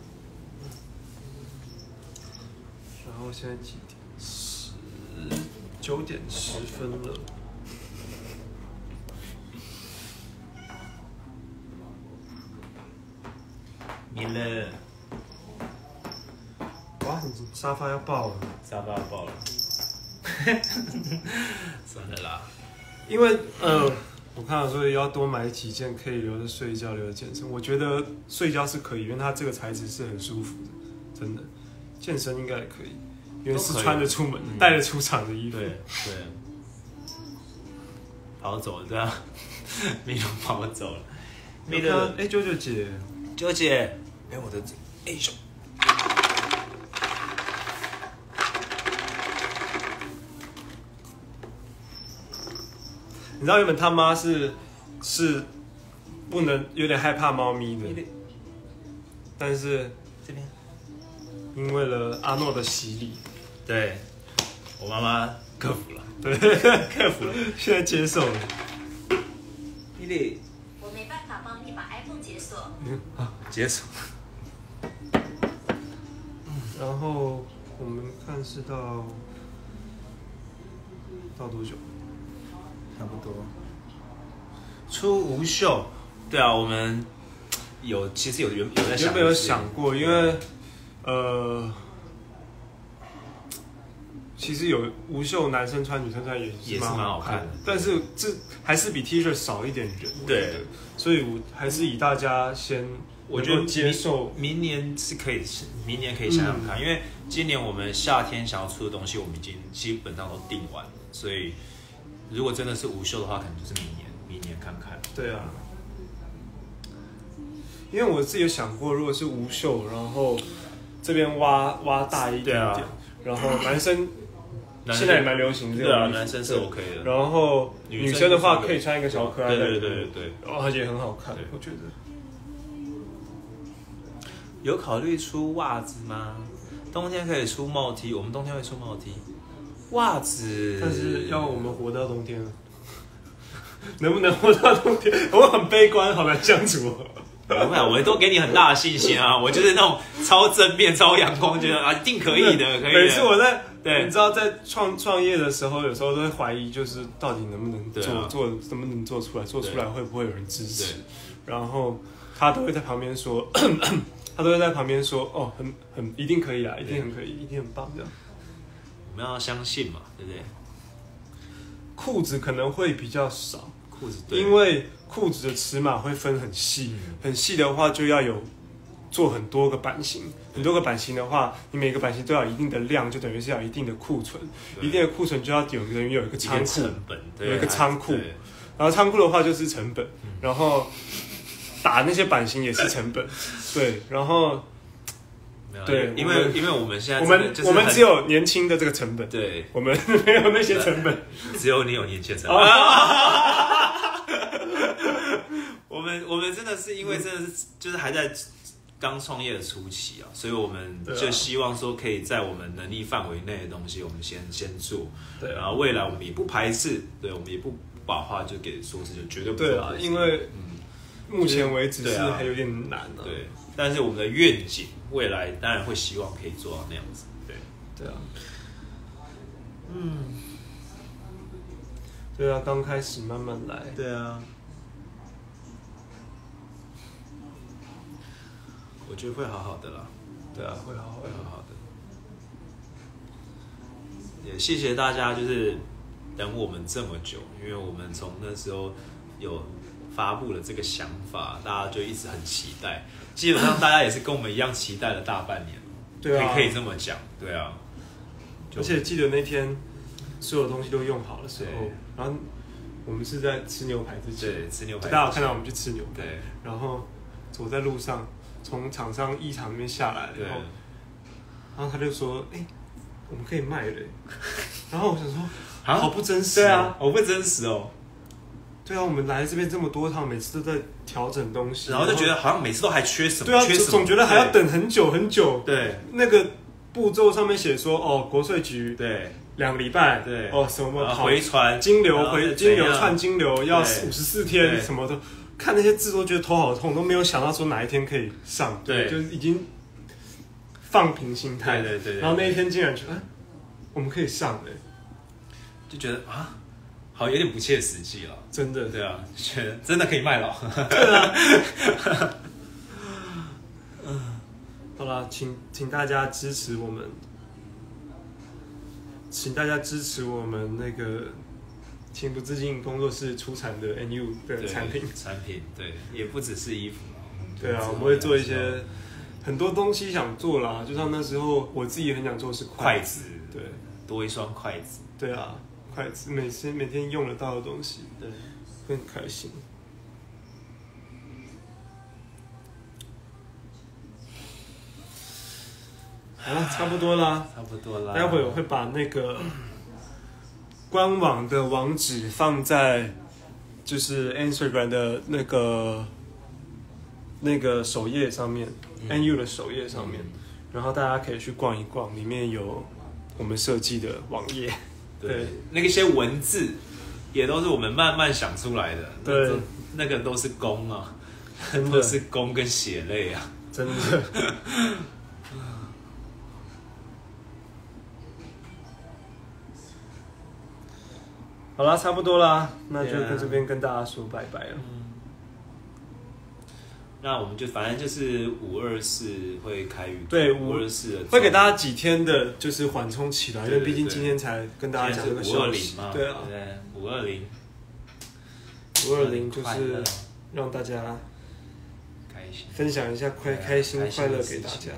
Speaker 2: 然后现在几点？十九点十分了。
Speaker 1: 米勒，
Speaker 2: 沙发要爆了！
Speaker 1: 沙发要爆了。算了啦，
Speaker 2: 因为呃，我看到说要多买几件，可以留着睡觉，留着健身。我觉得睡觉是可以，因为它这个材质是很舒服的，真的。健身应该也可以，因为是穿着出门
Speaker 1: 嗯
Speaker 2: 带着出场的衣服。
Speaker 1: 对对，跑走了，对啊，米龙跑走了，米
Speaker 2: 你的
Speaker 1: 的
Speaker 2: 哎，九九姐，
Speaker 1: 九姐，哎我的哎呦，
Speaker 2: 你知道原本他妈是是不能有点害怕猫咪的，但是
Speaker 1: 这边，
Speaker 2: 因为了阿诺的洗礼，
Speaker 1: 对我妈妈克服了，
Speaker 2: 对，
Speaker 1: 克服了，
Speaker 2: 现在接受了。
Speaker 3: 我没办法帮你把 iPhone 解锁。嗯，好。
Speaker 1: 解锁，
Speaker 2: 然后我们看是到到多久？
Speaker 1: 差不多。出无袖，对啊，我们有其实有原有在想，
Speaker 2: 原本有想过，因为呃，其实有无袖男生穿、女生穿也
Speaker 1: 也是蛮好看的
Speaker 2: 但是这还是比 T 恤少一点人。
Speaker 1: 对，
Speaker 2: 所以我还是以大家先，
Speaker 1: 我觉得
Speaker 2: 接受。
Speaker 1: 明年是可以，明年可以想想看，因为今年我们夏天想要出的东西，我们已经基本上都定完了，所以如果真的是无袖的话，可能就是明年，明年看看。
Speaker 2: 对啊，因为我自己有想过，如果是无袖，然后这边挖挖大一点
Speaker 1: 对啊
Speaker 2: 点，然后男生
Speaker 1: 男
Speaker 2: 现在也蛮流行这
Speaker 1: 对啊，
Speaker 2: 种衣服
Speaker 1: 男生是 OK 的。
Speaker 2: 然后
Speaker 1: 女生
Speaker 2: 的话可以穿一个小可爱
Speaker 1: 对
Speaker 2: 的，
Speaker 1: 对对对对，
Speaker 2: 然后也很好看，我觉得。
Speaker 1: 有考虑出袜子吗？冬天可以出帽 T，我们冬天会出帽 T。袜子，
Speaker 2: 但是要我们活到冬天啊，能不能活到冬天？我很悲观，好难相处哦。
Speaker 1: 不会啊，我都给你很大的信心啊！我就是那种超正面、超阳光，觉得啊，一定可以的，可以的。
Speaker 2: 每次我在
Speaker 1: 对
Speaker 2: 你知道在创创业的时候，有时候都会怀疑，就是到底能不能做、做，能不能做出来，做出来会不会有人支持？然后他都会在旁边说，他都会在旁边说，哦，很很一定可以啊，一定很可以，一定很棒这样。
Speaker 1: 我们要相信嘛，对不对？
Speaker 2: 裤子可能会比较少，
Speaker 1: 裤子，对。
Speaker 2: 因为裤子的尺码会分很细，
Speaker 1: 嗯
Speaker 2: 很细的话就要有做很多个版型，很多个版型的话，你每个版型都要有一定的量，就等于是要有一定的库存，
Speaker 1: 对。
Speaker 2: 一定的库存就要有等于有一个
Speaker 1: 一
Speaker 2: 仓库，
Speaker 1: 成本，对
Speaker 2: 有一个仓库。
Speaker 1: 对。
Speaker 2: 然后仓库的话就是成本，
Speaker 1: 嗯
Speaker 2: 然后打那些版型也是成本，对，然后对
Speaker 1: 因为因为我们现在
Speaker 2: 我们我们只有年轻的这个成本，
Speaker 1: 对，
Speaker 2: 我们 没有那些成本，
Speaker 1: 只有你有年轻成本。我们我们真的是因为真的是就是还在刚创业的初期啊，所以我们就希望说可以在我们能力范围内的东西，我们先先做，
Speaker 2: 对啊，
Speaker 1: 然后未来我们也不排斥，对我们也不把话就给说是就绝对不
Speaker 2: 对啊，因为
Speaker 1: 嗯
Speaker 2: 目前为止是还有点难啊，
Speaker 1: 对，但是我们的愿景未来当然会希望可以做到那样子，对，
Speaker 2: 对啊，嗯，对啊，刚开始慢慢来，
Speaker 1: 对啊，我觉得会好好的啦。
Speaker 2: 对啊，会好好。
Speaker 1: 会好好的。也谢谢大家，就是等我们这么久，因为我们从那时候有发布了这个想法，大家就一直很期待。基本上大家也是跟我们一样期待了大半年，
Speaker 2: 对啊，
Speaker 1: 可以这么讲，对啊。
Speaker 2: 而且记得那天所有东西都用好的时候，然后我们是在吃牛排之前，
Speaker 1: 对吃牛排，
Speaker 2: 大家有看到我们去吃牛排，
Speaker 1: 对
Speaker 2: 然后走在路上，从厂商一厂那边下来，然后然后他就说：“哎、我们可以卖了。”然后我想说，
Speaker 1: 啊
Speaker 2: 好不真实、
Speaker 1: 对啊，，好不真实哦。
Speaker 2: 对啊，我们来这边这么多趟，每次都在调整东西，
Speaker 1: 然后就觉得好像每次都还缺什么，
Speaker 2: 对啊，
Speaker 1: 缺什么，
Speaker 2: 总觉得还要等很久很久。
Speaker 1: 对。
Speaker 2: 那个步骤上面写说，哦，国税局
Speaker 1: 对。对
Speaker 2: 两个礼拜，
Speaker 1: 对。
Speaker 2: 哦，什么
Speaker 1: 回传。
Speaker 2: 金流回金流串金流要
Speaker 1: 对
Speaker 2: 五十四天什么的，看那些字都觉得头好痛，都没有想到说哪一天可以上，
Speaker 1: 对。
Speaker 2: 就是已经放平心态，
Speaker 1: 对对
Speaker 2: 然后那一天竟然觉我们可以上了，
Speaker 1: 就觉得啊，好有点不切实际了。
Speaker 2: 真的，
Speaker 1: 对啊，觉 得真的可以卖了。
Speaker 2: 好啦，请请大家支持我们，请大家支持我们那个情不自禁工作室出产的 NU 的产品。
Speaker 1: 产品对，也不只是衣服了。
Speaker 2: 对啊，我们会做一些很多东西想做啦，就像那时候我自己很想做是
Speaker 1: 筷
Speaker 2: 子，
Speaker 1: 子，
Speaker 2: 对
Speaker 1: 多一双筷子。
Speaker 2: 对啊，筷子每天每天用得到的东西，
Speaker 1: 对，
Speaker 2: 会很开心。好了，差不多啦。
Speaker 1: 差不多啦。
Speaker 2: 待会我会把那个 官网的网址放在就是 Instagram 的那个那个首页上面、n u 的首页上面，然后大家可以去逛一逛，里面有我们设计的网页。
Speaker 1: 对，那个些文字也都是我们慢慢想出来的。
Speaker 2: 对
Speaker 1: 那，那个都是功啊，都是功跟血泪啊。
Speaker 2: 真的。好啦，差不多啦，那就跟这边跟大家说拜拜了。
Speaker 1: 那我们就反正就是五二四会开
Speaker 2: 对
Speaker 1: 五二四
Speaker 2: 会给大家几天的，就是缓冲起来，因
Speaker 1: 对
Speaker 2: 为毕竟今天才跟大家讲这个
Speaker 1: 五二
Speaker 2: 消息
Speaker 1: 零嘛，
Speaker 2: 对啊，
Speaker 1: 对，五二零，
Speaker 2: 五二零就是让大家
Speaker 1: 开心，
Speaker 2: 分享一下快开心快乐给大家。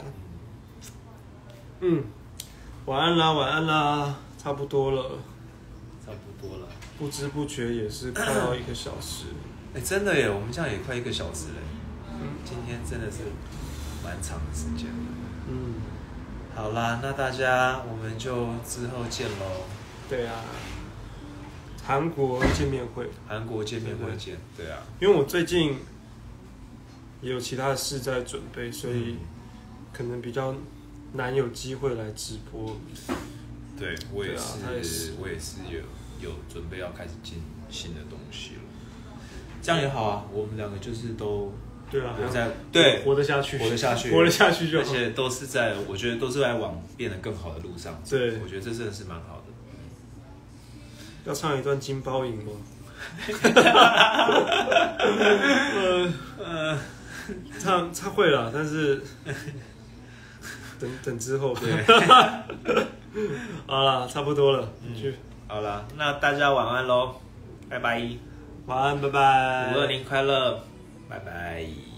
Speaker 2: 嗯，晚安啦，晚安啦，差不多了，
Speaker 1: 差不多了。
Speaker 2: 不知不觉也是快要一个小时。
Speaker 1: 哎、真的耶，我们这样也快一个小时嘞。
Speaker 2: 嗯
Speaker 1: 今天真的是蛮长的时间。
Speaker 2: 嗯，
Speaker 1: 好啦，那大家我们就之后见喽。
Speaker 2: 对啊，韩国见面会，
Speaker 1: 韩国见面会见。对啊，
Speaker 2: 因为我最近也有其他的事在准备，所以可能比较难有机会来直播。
Speaker 1: 对我
Speaker 2: 也是
Speaker 1: 我也是有有准备要开始进新的东西了。这样也好啊，我们两个就是都
Speaker 2: 对啊，
Speaker 1: 活在对
Speaker 2: 活得下去，
Speaker 1: 活得下去，
Speaker 2: 活得下去就好。
Speaker 1: 而且都是在，我觉得都是在往变得更好的路上走。
Speaker 2: 对
Speaker 1: 我觉得这真的是蛮好的。
Speaker 2: 要唱一段金包银吗？呃，唱唱会了，但是等等之后。
Speaker 1: 对，
Speaker 2: 好了，差不多了，
Speaker 1: 嗯
Speaker 2: 去
Speaker 1: 好了，那大家晚安喽，拜拜，
Speaker 2: 晚安，拜拜。
Speaker 1: 五二零快乐，拜拜。